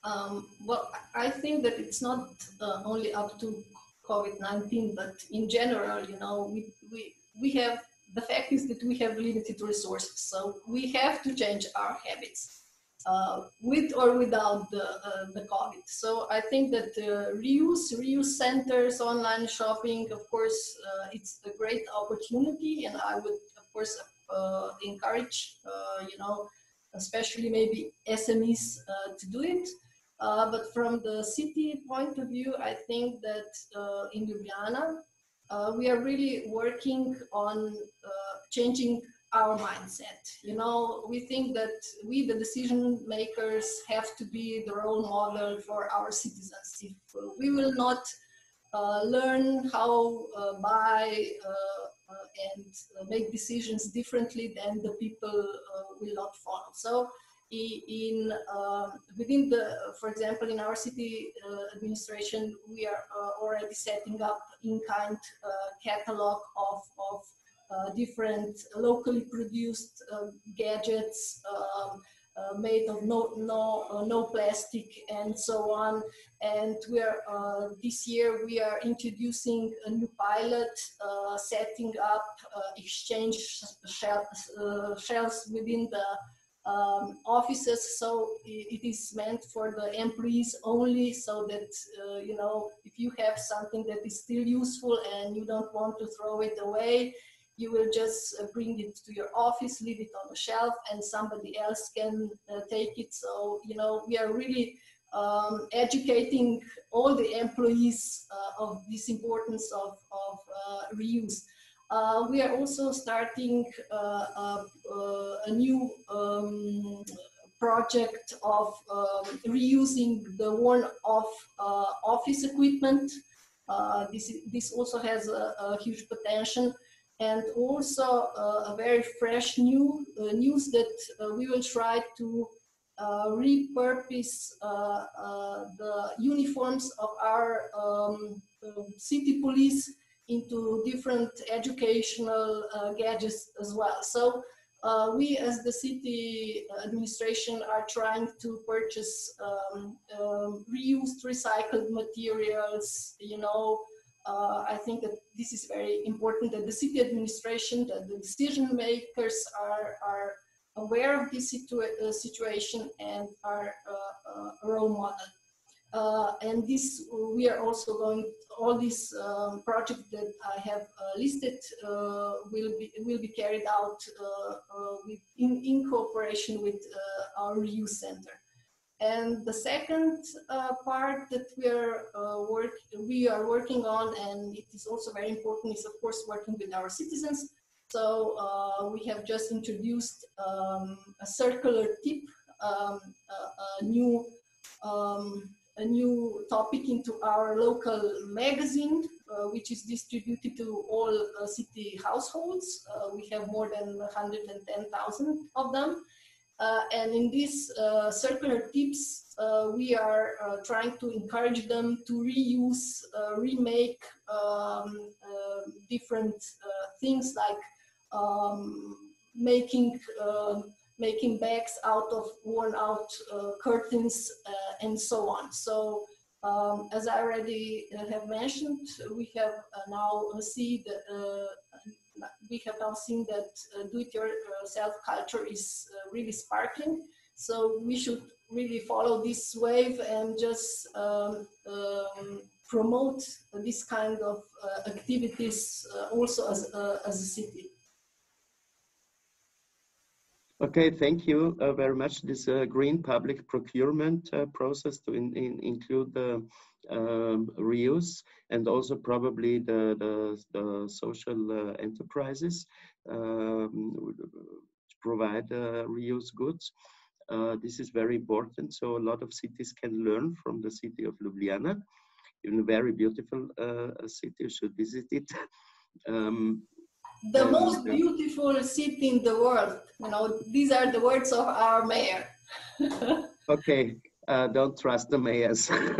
um, well, I think that it's not uh, only up to COVID-19, but in general, you know, we, we, we have, the fact is that we have limited resources. So we have to change our habits uh, with or without the, uh, the COVID. So I think that uh, reuse, reuse centers, online shopping, of course, uh, it's a great opportunity. And I would, of course, uh, encourage, you know, especially maybe SMEs to do it. Uh, but from the city point of view, I think that uh, in Ljubljana, uh, we are really working on uh, changing our mindset. You know, we think that we, the decision makers, have to be the role model for our citizens. If we will not uh, learn how uh, buy and make decisions differently, then the people will not follow. So in uh, within the, for example, in our city uh, administration, we are uh, already setting up in-kind uh, catalog of, of uh, different locally produced uh, gadgets um, made of no no no plastic and so on. And we are this year we are introducing a new pilot, setting up exchange shelves within the um, offices so it is meant for the employees only so that uh, you know if you have something that is still useful and you don't want to throw it away you will just uh, bring it to your office leave it on the shelf and somebody else can uh, take it. So you know we are really um, educating all the employees uh, of this importance of, of uh, reuse uh, we are also starting uh, uh, uh, a new um, project of um, reusing the worn-off uh, office equipment. this, this also has a, a huge potential and also a very fresh new news that we will try to uh, repurpose uh, uh, the uniforms of our um, city police into different educational uh, gadgets as well. So uh, we as the city administration are trying to purchase um, um, reused recycled materials, you know, uh, I think that this is very important that the city administration, that the decision makers are, are aware of this situa uh, situation and are uh, a role model. Uh, and this, we are also going, all these um, projects that I have uh, listed uh, will, be, will be carried out uh, uh, with, in, in cooperation with uh, our reuse center. And the second part that we are work we are working on, and it is also very important, is of course working with our citizens. So we have just introduced um, a circular tip, um, a, a, new um, a new topic into our local magazine, uh, which is distributed to all uh, city households. Uh, we have more than 110,000 of them. Uh, and in these uh, circular tips, uh, we are trying to encourage them to reuse, remake um, different things like um, making making bags out of worn out uh, curtains uh, and so on. So um, as I already have mentioned, we have uh, now seen we have now seen that uh, do-it-yourself culture is uh, really sparkling. So we should really follow this wave and just um, um, promote this kind of uh, activities uh, also as, uh, as a city. Okay, thank you uh, very much. This green public procurement process to in, in include the um, reuse and also probably the, the, the social uh, enterprises um, provide uh, reuse goods. Uh, this is very important. So a lot of cities can learn from the city of Ljubljana, even a very beautiful uh, city. You should visit it. [laughs] Um, the most beautiful city in the world. You know, these are the words of our mayor. [laughs] okay, uh, don't trust the mayors. [laughs]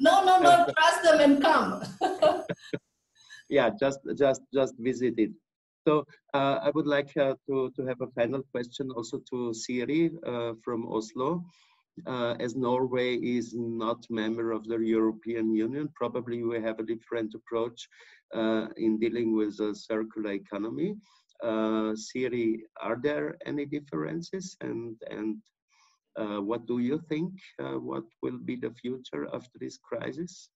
no, no, no, [laughs] trust them and come. yeah, just, just, just visit it. So uh, I would like uh, to, to have a final question also to Siri uh, from Oslo. Uh, as Norway is not member of the European Union, probably we have a different approach uh, in dealing with a circular economy. Siri, are there any differences and, and uh, what do you think? Uh, what will be the future after this crisis?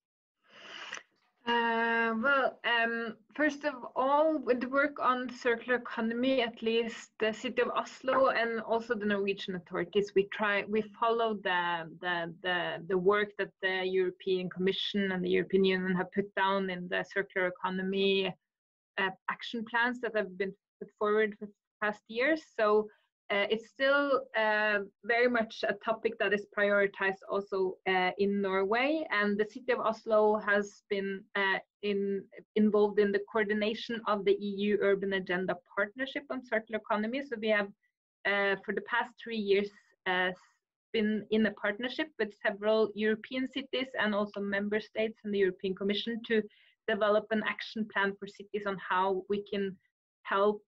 Uh, well, um, first of all, with the work on circular economy, at least the city of Oslo and also the Norwegian authorities, we try, we follow the, the, the, the work that the European Commission and the European Union have put down in the circular economy uh, action plans that have been put forward for past years. So uh, it's still uh, very much a topic that is prioritized also uh, in Norway, and the city of Oslo has been uh, in, involved in the coordination of the EU Urban Agenda Partnership on Circular Economy. So we have, uh, for the past three years, uh, been in a partnership with several European cities and also member states and the European Commission to develop an action plan for cities on how we can help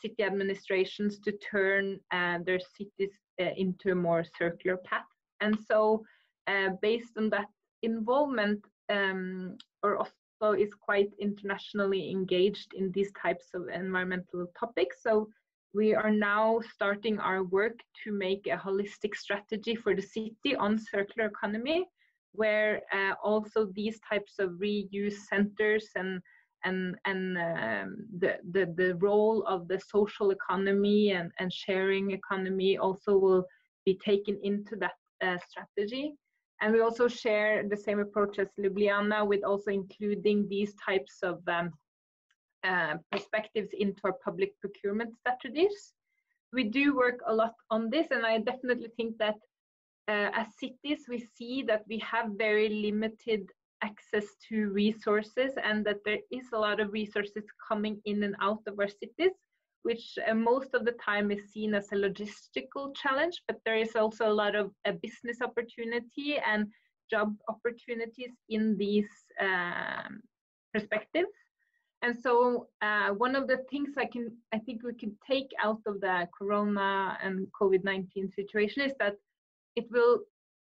city administrations to turn uh, their cities uh, into a more circular path. And so, uh, based on that involvement, um, or Oslo is quite internationally engaged in these types of environmental topics. So, we are now starting our work to make a holistic strategy for the city on circular economy, where uh, also these types of reuse centers and and and um, the, the the role of the social economy and and sharing economy also will be taken into that uh, strategy and we also share the same approach as Ljubljana with also including these types of um, uh, perspectives into our public procurement strategies. We do work a lot on this, and I definitely think that uh, as cities, we see that we have very limited access to resources and that there is a lot of resources coming in and out of our cities which uh, most of the time is seen as a logistical challenge but there is also a lot of uh, business opportunity and job opportunities in these um, perspectives. And so uh, one of the things i can i think we can take out of the corona and covid-19 situation is that it will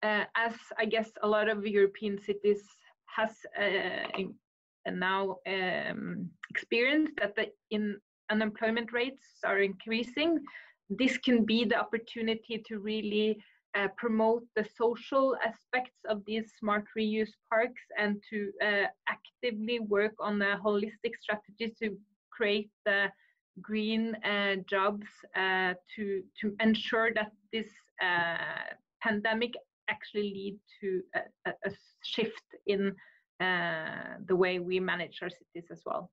uh, as I guess a lot of European cities has uh, now um, experienced that the in unemployment rates are increasing, this can be the opportunity to really uh, promote the social aspects of these smart reuse parks and to uh, actively work on a holistic strategy to create the green uh, jobs uh, to to ensure that this uh, pandemic actually lead to a, a shift in uh, the way we manage our cities as well.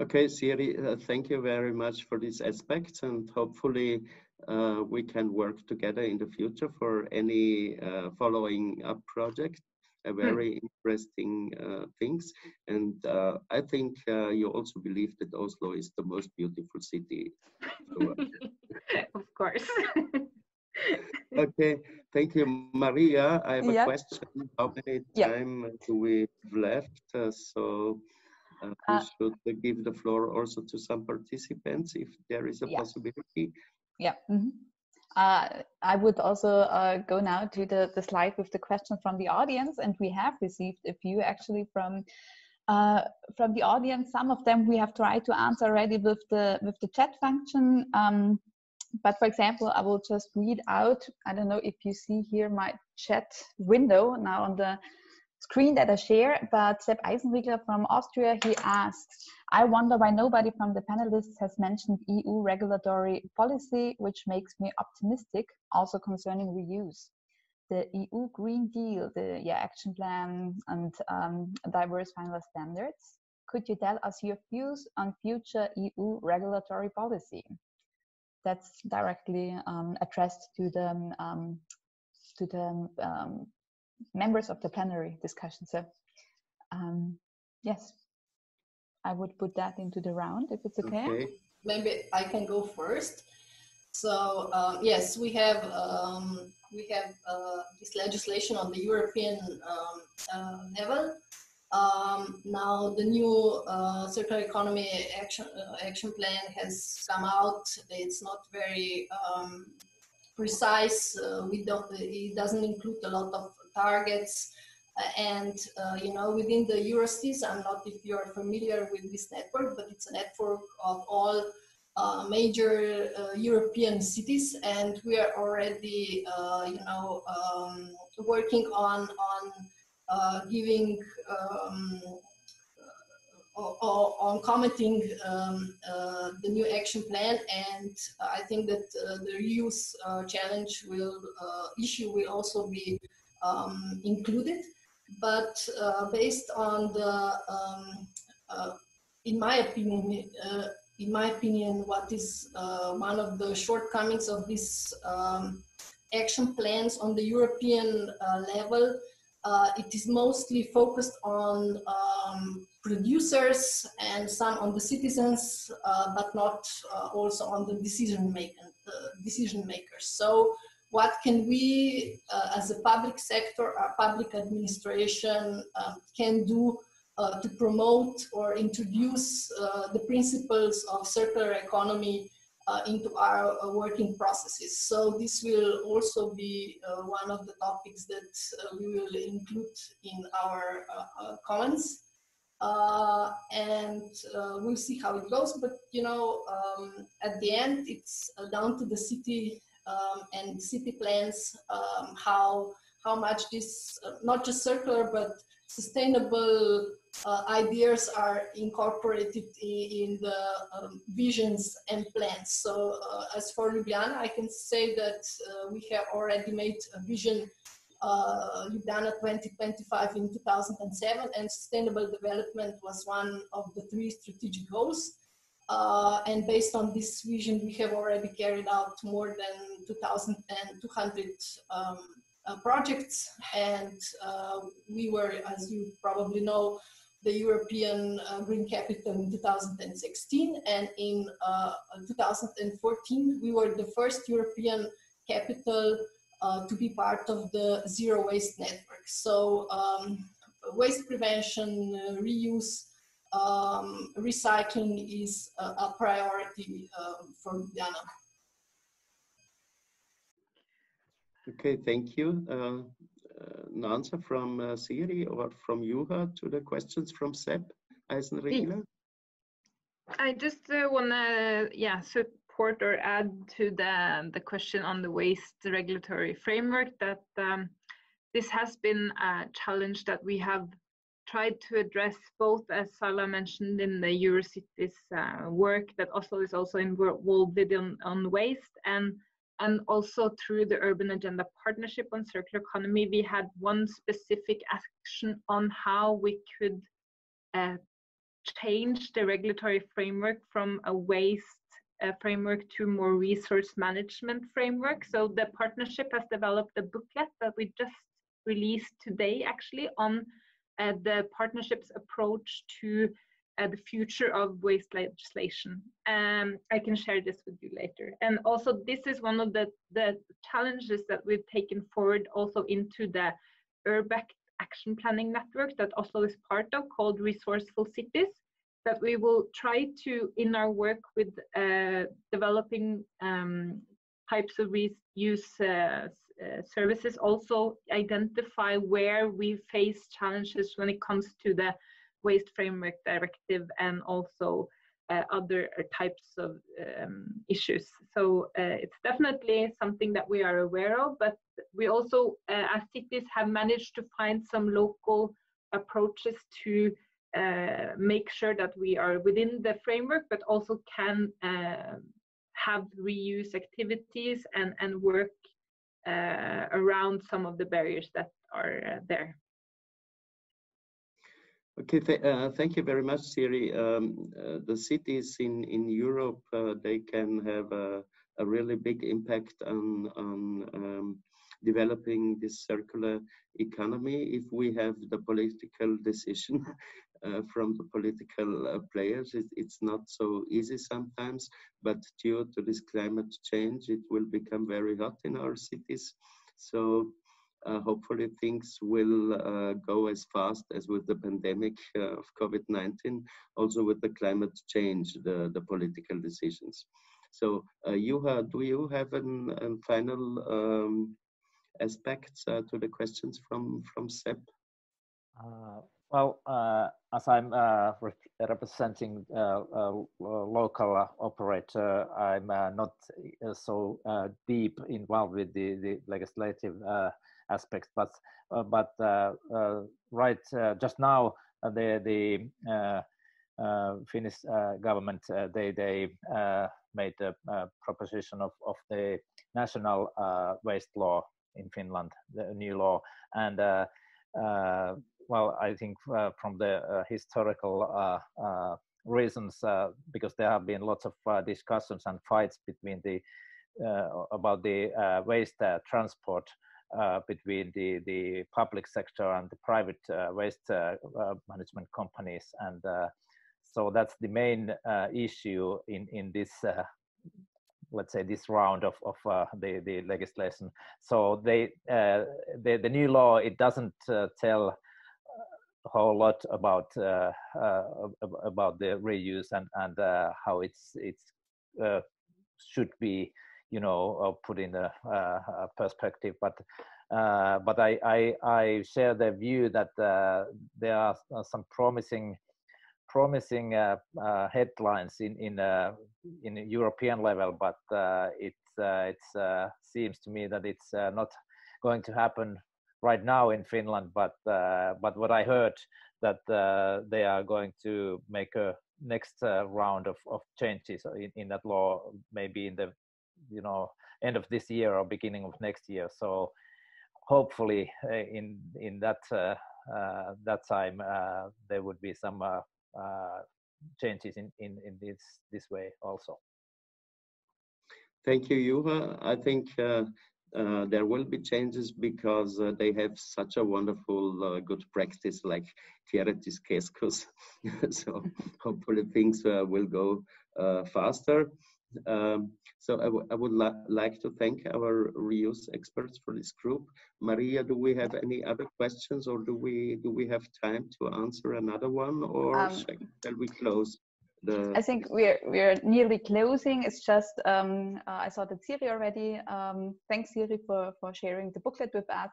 Okay, Siri, uh, thank you very much for these aspects and hopefully uh, we can work together in the future for any uh, following up project. A hmm. very interesting uh, things, and uh, I think uh, you also believe that Oslo is the most beautiful city. [laughs] Of course. [laughs] [laughs] okay, thank you, Maria. I have a question. How many Yep. time do we have left? Uh, so uh, we Uh, should give the floor also to some participants if there is a Yeah. possibility. Yeah. mhm. Uh, I would also uh, go now to the, the slide with the question from the audience, and we have received a few actually from uh, from the audience. Some of them we have tried to answer already with the with the chat function. Um, but for example, I will just read out. I don't know if you see here my chat window now on the screen that I share, but Sepp Eisenriegler from Austria, he asks, I wonder why nobody from the panelists has mentioned EU regulatory policy, which makes me optimistic, also concerning reuse. The EU Green Deal, the yeah, action plan, and um, diverse final standards. Could you tell us your views on future EU regulatory policy? That's directly um, addressed to the um, to the um, members of the plenary discussion. So, um, yes, I would put that into the round if it's okay. Okay. maybe I can go first. So uh, yes, we have um, we have uh, this legislation on the European um, uh, level. Um, now the new uh, circular economy action uh, action plan has come out. It's not very um, precise. Uh, we don't. It doesn't include a lot of targets. Uh, and uh, you know, within the Eurocities, I'm not if you're familiar with this network, but it's a network of all uh, major uh, European cities, and we are already, uh, you know, um, working on on giving um, or, or on commenting um, the new action plan, and I think that the reuse challenge will issue will also be um, included. But based on the um, in my opinion, uh, in my opinion, what is uh, one of the shortcomings of these um, action plans on the European uh, level. Uh, it is mostly focused on um, producers and some on the citizens, uh, but not uh, also on the decision maker, decision makers. So, what can we, as a public sector, our public administration, um, can do uh, to promote or introduce uh, the principles of circular economy uh, into our uh, working processes. So this will also be uh, one of the topics that uh, we will include in our comments. and we'll see how it goes, but you know, um, at the end, it's down to the city um, and city plans um, how how much this not just circular but sustainable uh, ideas are incorporated in, the um, visions and plans. So uh, as for Ljubljana, I can say that uh, we have already made a vision uh, Ljubljana 2025 in 2007 and sustainable development was one of the three strategic goals. Uh, and based on this vision, we have already carried out more than 2,200 um, uh, projects and uh, we were, as you probably know, the European uh, Green Capital in 2016 and in 2014 we were the first European capital to be part of the zero waste network. So um, waste prevention, reuse, um, recycling is a, a priority uh, for Ljubljana. Okay, thank you. An answer from uh, Siri or from Juha to the questions from Sepp Eisenriegler? I just uh, want to, yeah, support or add to the, the question on the waste regulatory framework that um, this has been a challenge that we have tried to address both, as Zala mentioned in the Eurocities uh, work, that Oslo is also involved with on, on waste, and and also through the Urban Agenda Partnership on Circular Economy, we had one specific action on how we could uh, change the regulatory framework from a waste uh, framework to more resource management framework. So the partnership has developed a booklet that we just released today actually on uh, the partnership's approach to uh, the future of waste legislation. Um, I can share this with you later. And also this is one of the, the challenges that we've taken forward also into the URBACT action planning network that Oslo is part of called Resourceful Cities that we will try to, in our work with uh, developing um, types of reuse uh, uh, services, also identify where we face challenges when it comes to the Waste Framework Directive and also uh, other uh, types of um, issues. So uh, it's definitely something that we are aware of, but we also, uh, as cities, have managed to find some local approaches to uh, make sure that we are within the framework, but also can uh, have reuse activities and, and work around some of the barriers that are there. Okay, th uh, thank you very much, Siri. Um, uh, the cities in, in Europe, uh, they can have a, a, really big impact on, on um, developing this circular economy if we have the political decision [laughs] uh, from the political uh, players. It, it's not so easy sometimes, but due to this climate change, it will become very hot in our cities. So uh, hopefully things will uh, go as fast as with the pandemic uh, of COVID-19, also with the climate change, the, the political decisions. So uh, Juha, do you have an, an final um, aspects uh, to the questions from, from SEP? Uh, well, as I'm re representing a local operator, I'm not so deep involved with the, the legislative aspects. But uh, but uh, uh, right uh, just now uh, the the uh, Finnish government they they made a, a, proposition of of the national waste law in Finland, the new law, and well, I think uh, from the uh, historical uh, reasons, because there have been lots of discussions and fights between the about the waste transport uh, between the, the public sector and the private uh, waste uh, uh management companies. And uh, so that's the main uh, issue in, in this, let's say, this round of, of the, the legislation. So they, the, the new law, it doesn't tell a whole lot about about the reuse and, and how it's, it's should be you know, uh, put in a, uh, perspective. But uh, but I, I, I share the view that there are some promising promising headlines in in in European level, but it it's seems to me that it's not going to happen right now in Finland. But uh, but what I heard that uh, they are going to make a next uh, round of, of changes in, in that law, maybe in the you know end of this year or beginning of next year so hopefully uh, in in that uh, uh, that time there would be some changes in, in in this this way also thank you Juha. i think uh, there will be changes because uh, they have such a wonderful uh, good practice like Tierretis Keskus. [laughs] so hopefully things will go faster. Um, so I, would like to thank our reuse experts for this group. Maria, do we have any other questions or do we do we have time to answer another one or um, shall we close? The... I think we're we're nearly closing. It's just um, uh, I saw that Siri already. Um, thanks Siri for for sharing the booklet with us.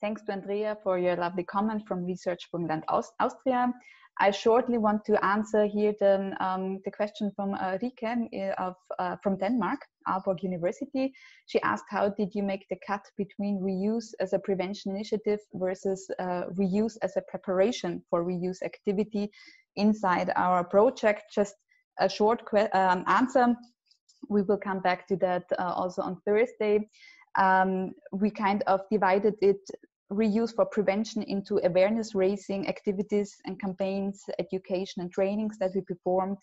Thanks to Andrea for your lovely comment from Research Burgenland Austria. I shortly want to answer here the, um, the question from uh, Rike uh, of, uh, from Denmark, Aalborg University. She asked, how did you make the cut between reuse as a prevention initiative versus uh, reuse as a preparation for reuse activity inside our project? Just a short um, answer. we will come back to that uh, also on Thursday. Um, we kind of divided it reuse for prevention into awareness raising activities and campaigns, education and trainings that we performed,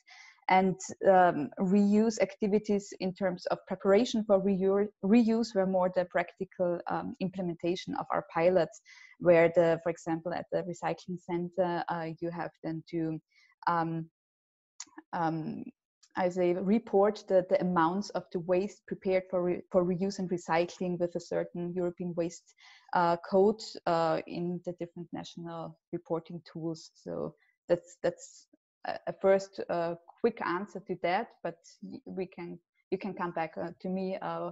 and um, reuse activities in terms of preparation for reuse, were more the practical um, implementation of our pilots, where the, for example, at the recycling center, uh, you have then to um, um I say report the, the amounts of the waste prepared for, re, for reuse and recycling with a certain European waste uh, code uh, in the different national reporting tools. So that's that's a first uh, quick answer to that, but we can you can come back uh, to me uh,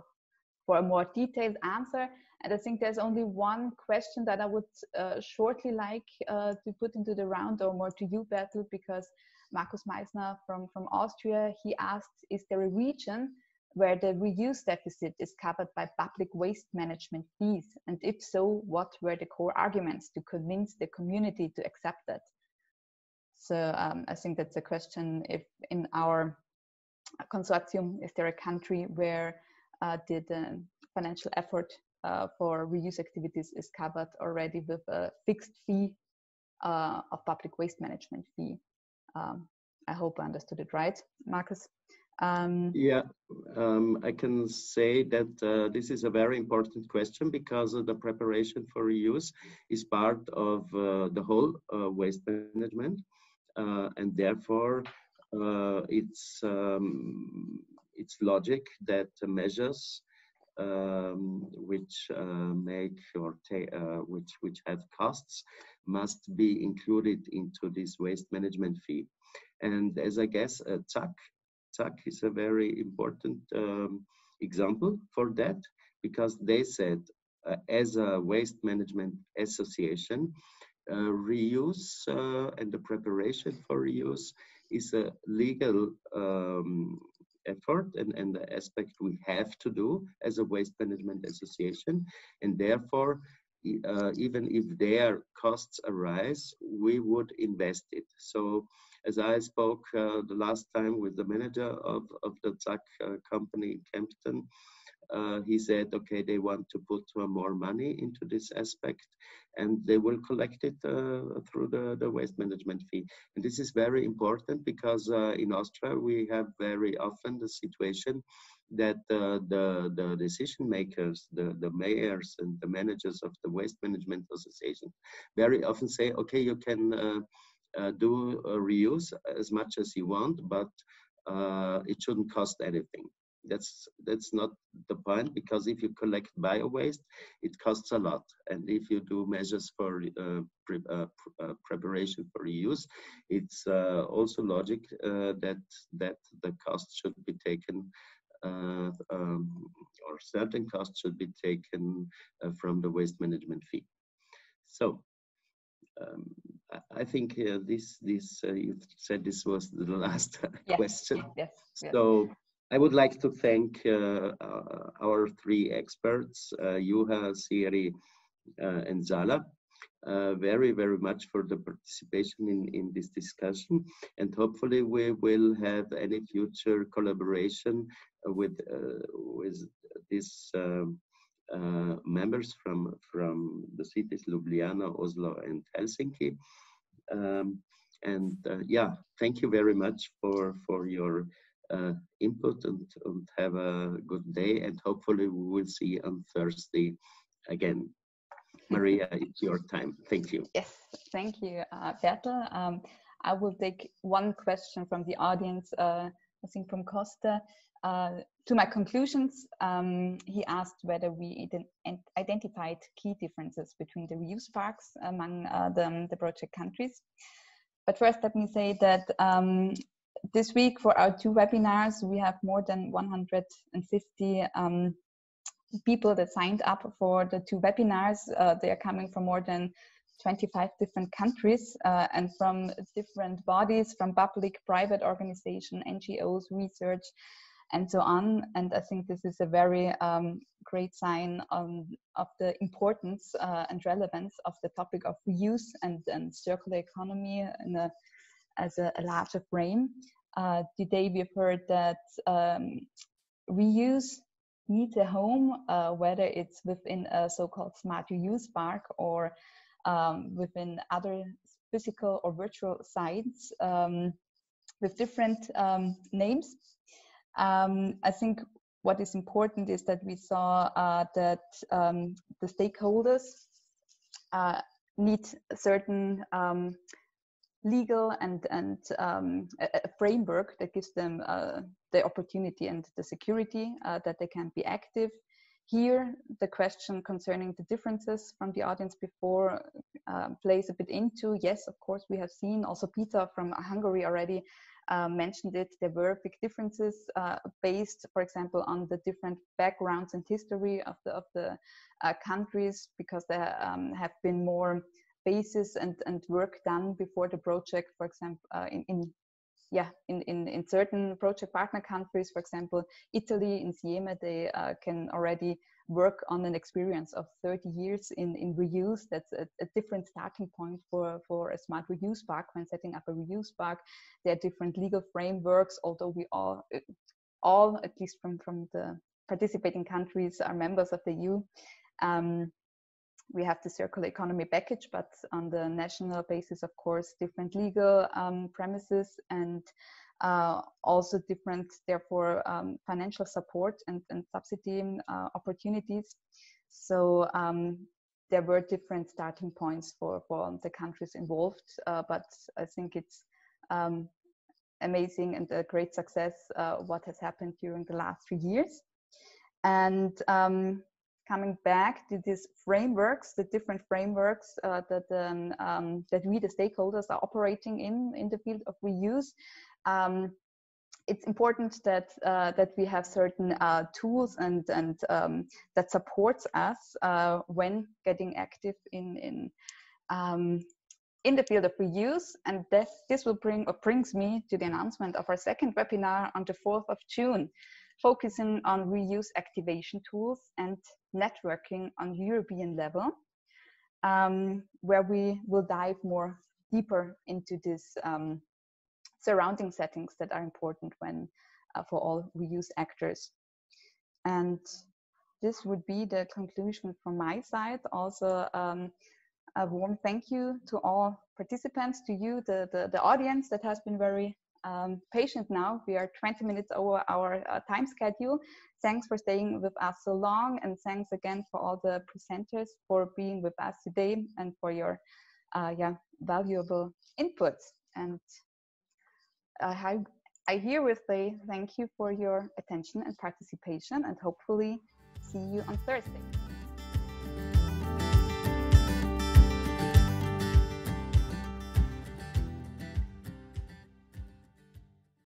for a more detailed answer. And I think there's only one question that I would uh, shortly like to put into the round, or more to you, Bertel, because Markus Meisner from, from Austria, he asked, is there a region where the reuse deficit is covered by public waste management fees? And if so, what were the core arguments to convince the community to accept that? So um, I think that's a question if in our consortium, is there a country where uh, the, the, financial effort uh, for reuse activities is covered already with a fixed fee uh, of public waste management fee? Um, I hope I understood it right, Marcus. Um, yeah, um, I can say that uh, this is a very important question because uh, the preparation for reuse is part of uh, the whole uh, waste management, uh, and therefore uh, it's um, it's logic that measures um, which make or which which have costs must be included into this waste management fee. And as I guess, uh, ZAK, ZAK is a very important um, example for that because they said, uh, as a waste management association, uh, reuse uh, and the preparation for reuse is a legal um, effort and, and the aspect we have to do as a waste management association. And therefore, uh, even if their costs arise, we would invest it. So as I spoke uh, the last time with the manager of, of the ZAK uh, company, Kempten, uh, he said, okay, they want to put more money into this aspect and they will collect it uh, through the, the waste management fee. And this is very important because uh, in Austria, we have very often the situation that uh, the, the decision makers, the, the mayors and the managers of the waste management association very often say, okay, you can uh, uh, do reuse as much as you want, but uh, it shouldn't cost anything. That's that's not the point because if you collect bio waste, it costs a lot, and if you do measures for uh, pre uh, preparation for reuse, it's also logic that that the cost should be taken um, or certain costs should be taken uh, from the waste management fee. So um, I think uh, this this uh, you said this was the [laughs] last yes. question. Yes. yes. So I would like to thank uh, our three experts, Juha, Siri, and Zala uh, very, very much for the participation in, in this discussion. And hopefully we will have any future collaboration with, uh, with these um, uh, members from, from the cities Ljubljana, Oslo, and Helsinki. Um, and uh, yeah, thank you very much for, for your uh, input and, and have a good day. And hopefully we will see on Thursday again. Maria, it's your time. Thank you. Yes, thank you, uh, Bertel. Um, I will take one question from the audience, uh, I think from Costa. Uh, to my conclusions, um, he asked whether we identified key differences between the reuse parks among uh, the, the, project countries. But first, let me say that um, this week for our two webinars, we have more than 150 um, people that signed up for the two webinars. Uh, they are coming from more than 25 different countries uh, and from different bodies, from public, private organization, NGOs, research, and so on. And I think this is a very um, great sign um, of the importance uh, and relevance of the topic of reuse and, and circular economy a, as a, a, larger frame. Uh, today we've heard that um, reuse needs a home, uh, whether it's within a so-called smart reuse park or um, within other physical or virtual sites um, with different um, names. Um, I think what is important is that we saw uh, that um, the stakeholders uh, need certain um, legal and and um, a, framework that gives them uh, the opportunity and the security uh, that they can be active. Here, the question concerning the differences from the audience before uh, plays a bit into. Yes, of course, we have seen also Peter from Hungary already uh, mentioned it. There were big differences uh, based, for example, on the different backgrounds and history of the of the uh, countries, because there um, have been more basis and, and work done before the project, for example, uh, in, in yeah, in, in, in certain project partner countries, for example, Italy in Siena, they uh, can already work on an experience of 30 years in, in reuse. That's a, a, different starting point for, for a smart reuse park when setting up a reuse park. There are different legal frameworks, although we all, uh, all at least from, from the participating countries, are members of the EU. Um, we have the circular economy package, but on the national basis, of course, different legal um, premises and uh, also different, therefore, um, financial support and, and subsidy uh, opportunities. So um, there were different starting points for, for the countries involved, uh, but I think it's um, amazing and a great success uh, what has happened during the last three years. And um, coming back to these frameworks, the different frameworks uh, that um, um, that we, the stakeholders, are operating in in the field of reuse. Um, it's important that uh, that we have certain uh, tools and and um, that supports us uh, when getting active in in um, in the field of reuse. And this this will bring or brings me to the announcement of our second webinar on the 4th of June focusing on reuse activation tools and networking on European level, um, where we will dive more deeper into this um, surrounding settings that are important when uh, for all reuse actors. And this would be the conclusion from my side. Also, um, a warm thank you to all participants, to you, the, the, the audience that has been very um, patient now. We are 20 minutes over our uh, time schedule. Thanks for staying with us so long, and thanks again for all the presenters for being with us today and for your uh, yeah valuable inputs. And Uh, I, have, I herewith say thank you for your attention and participation, and hopefully see you on Thursday.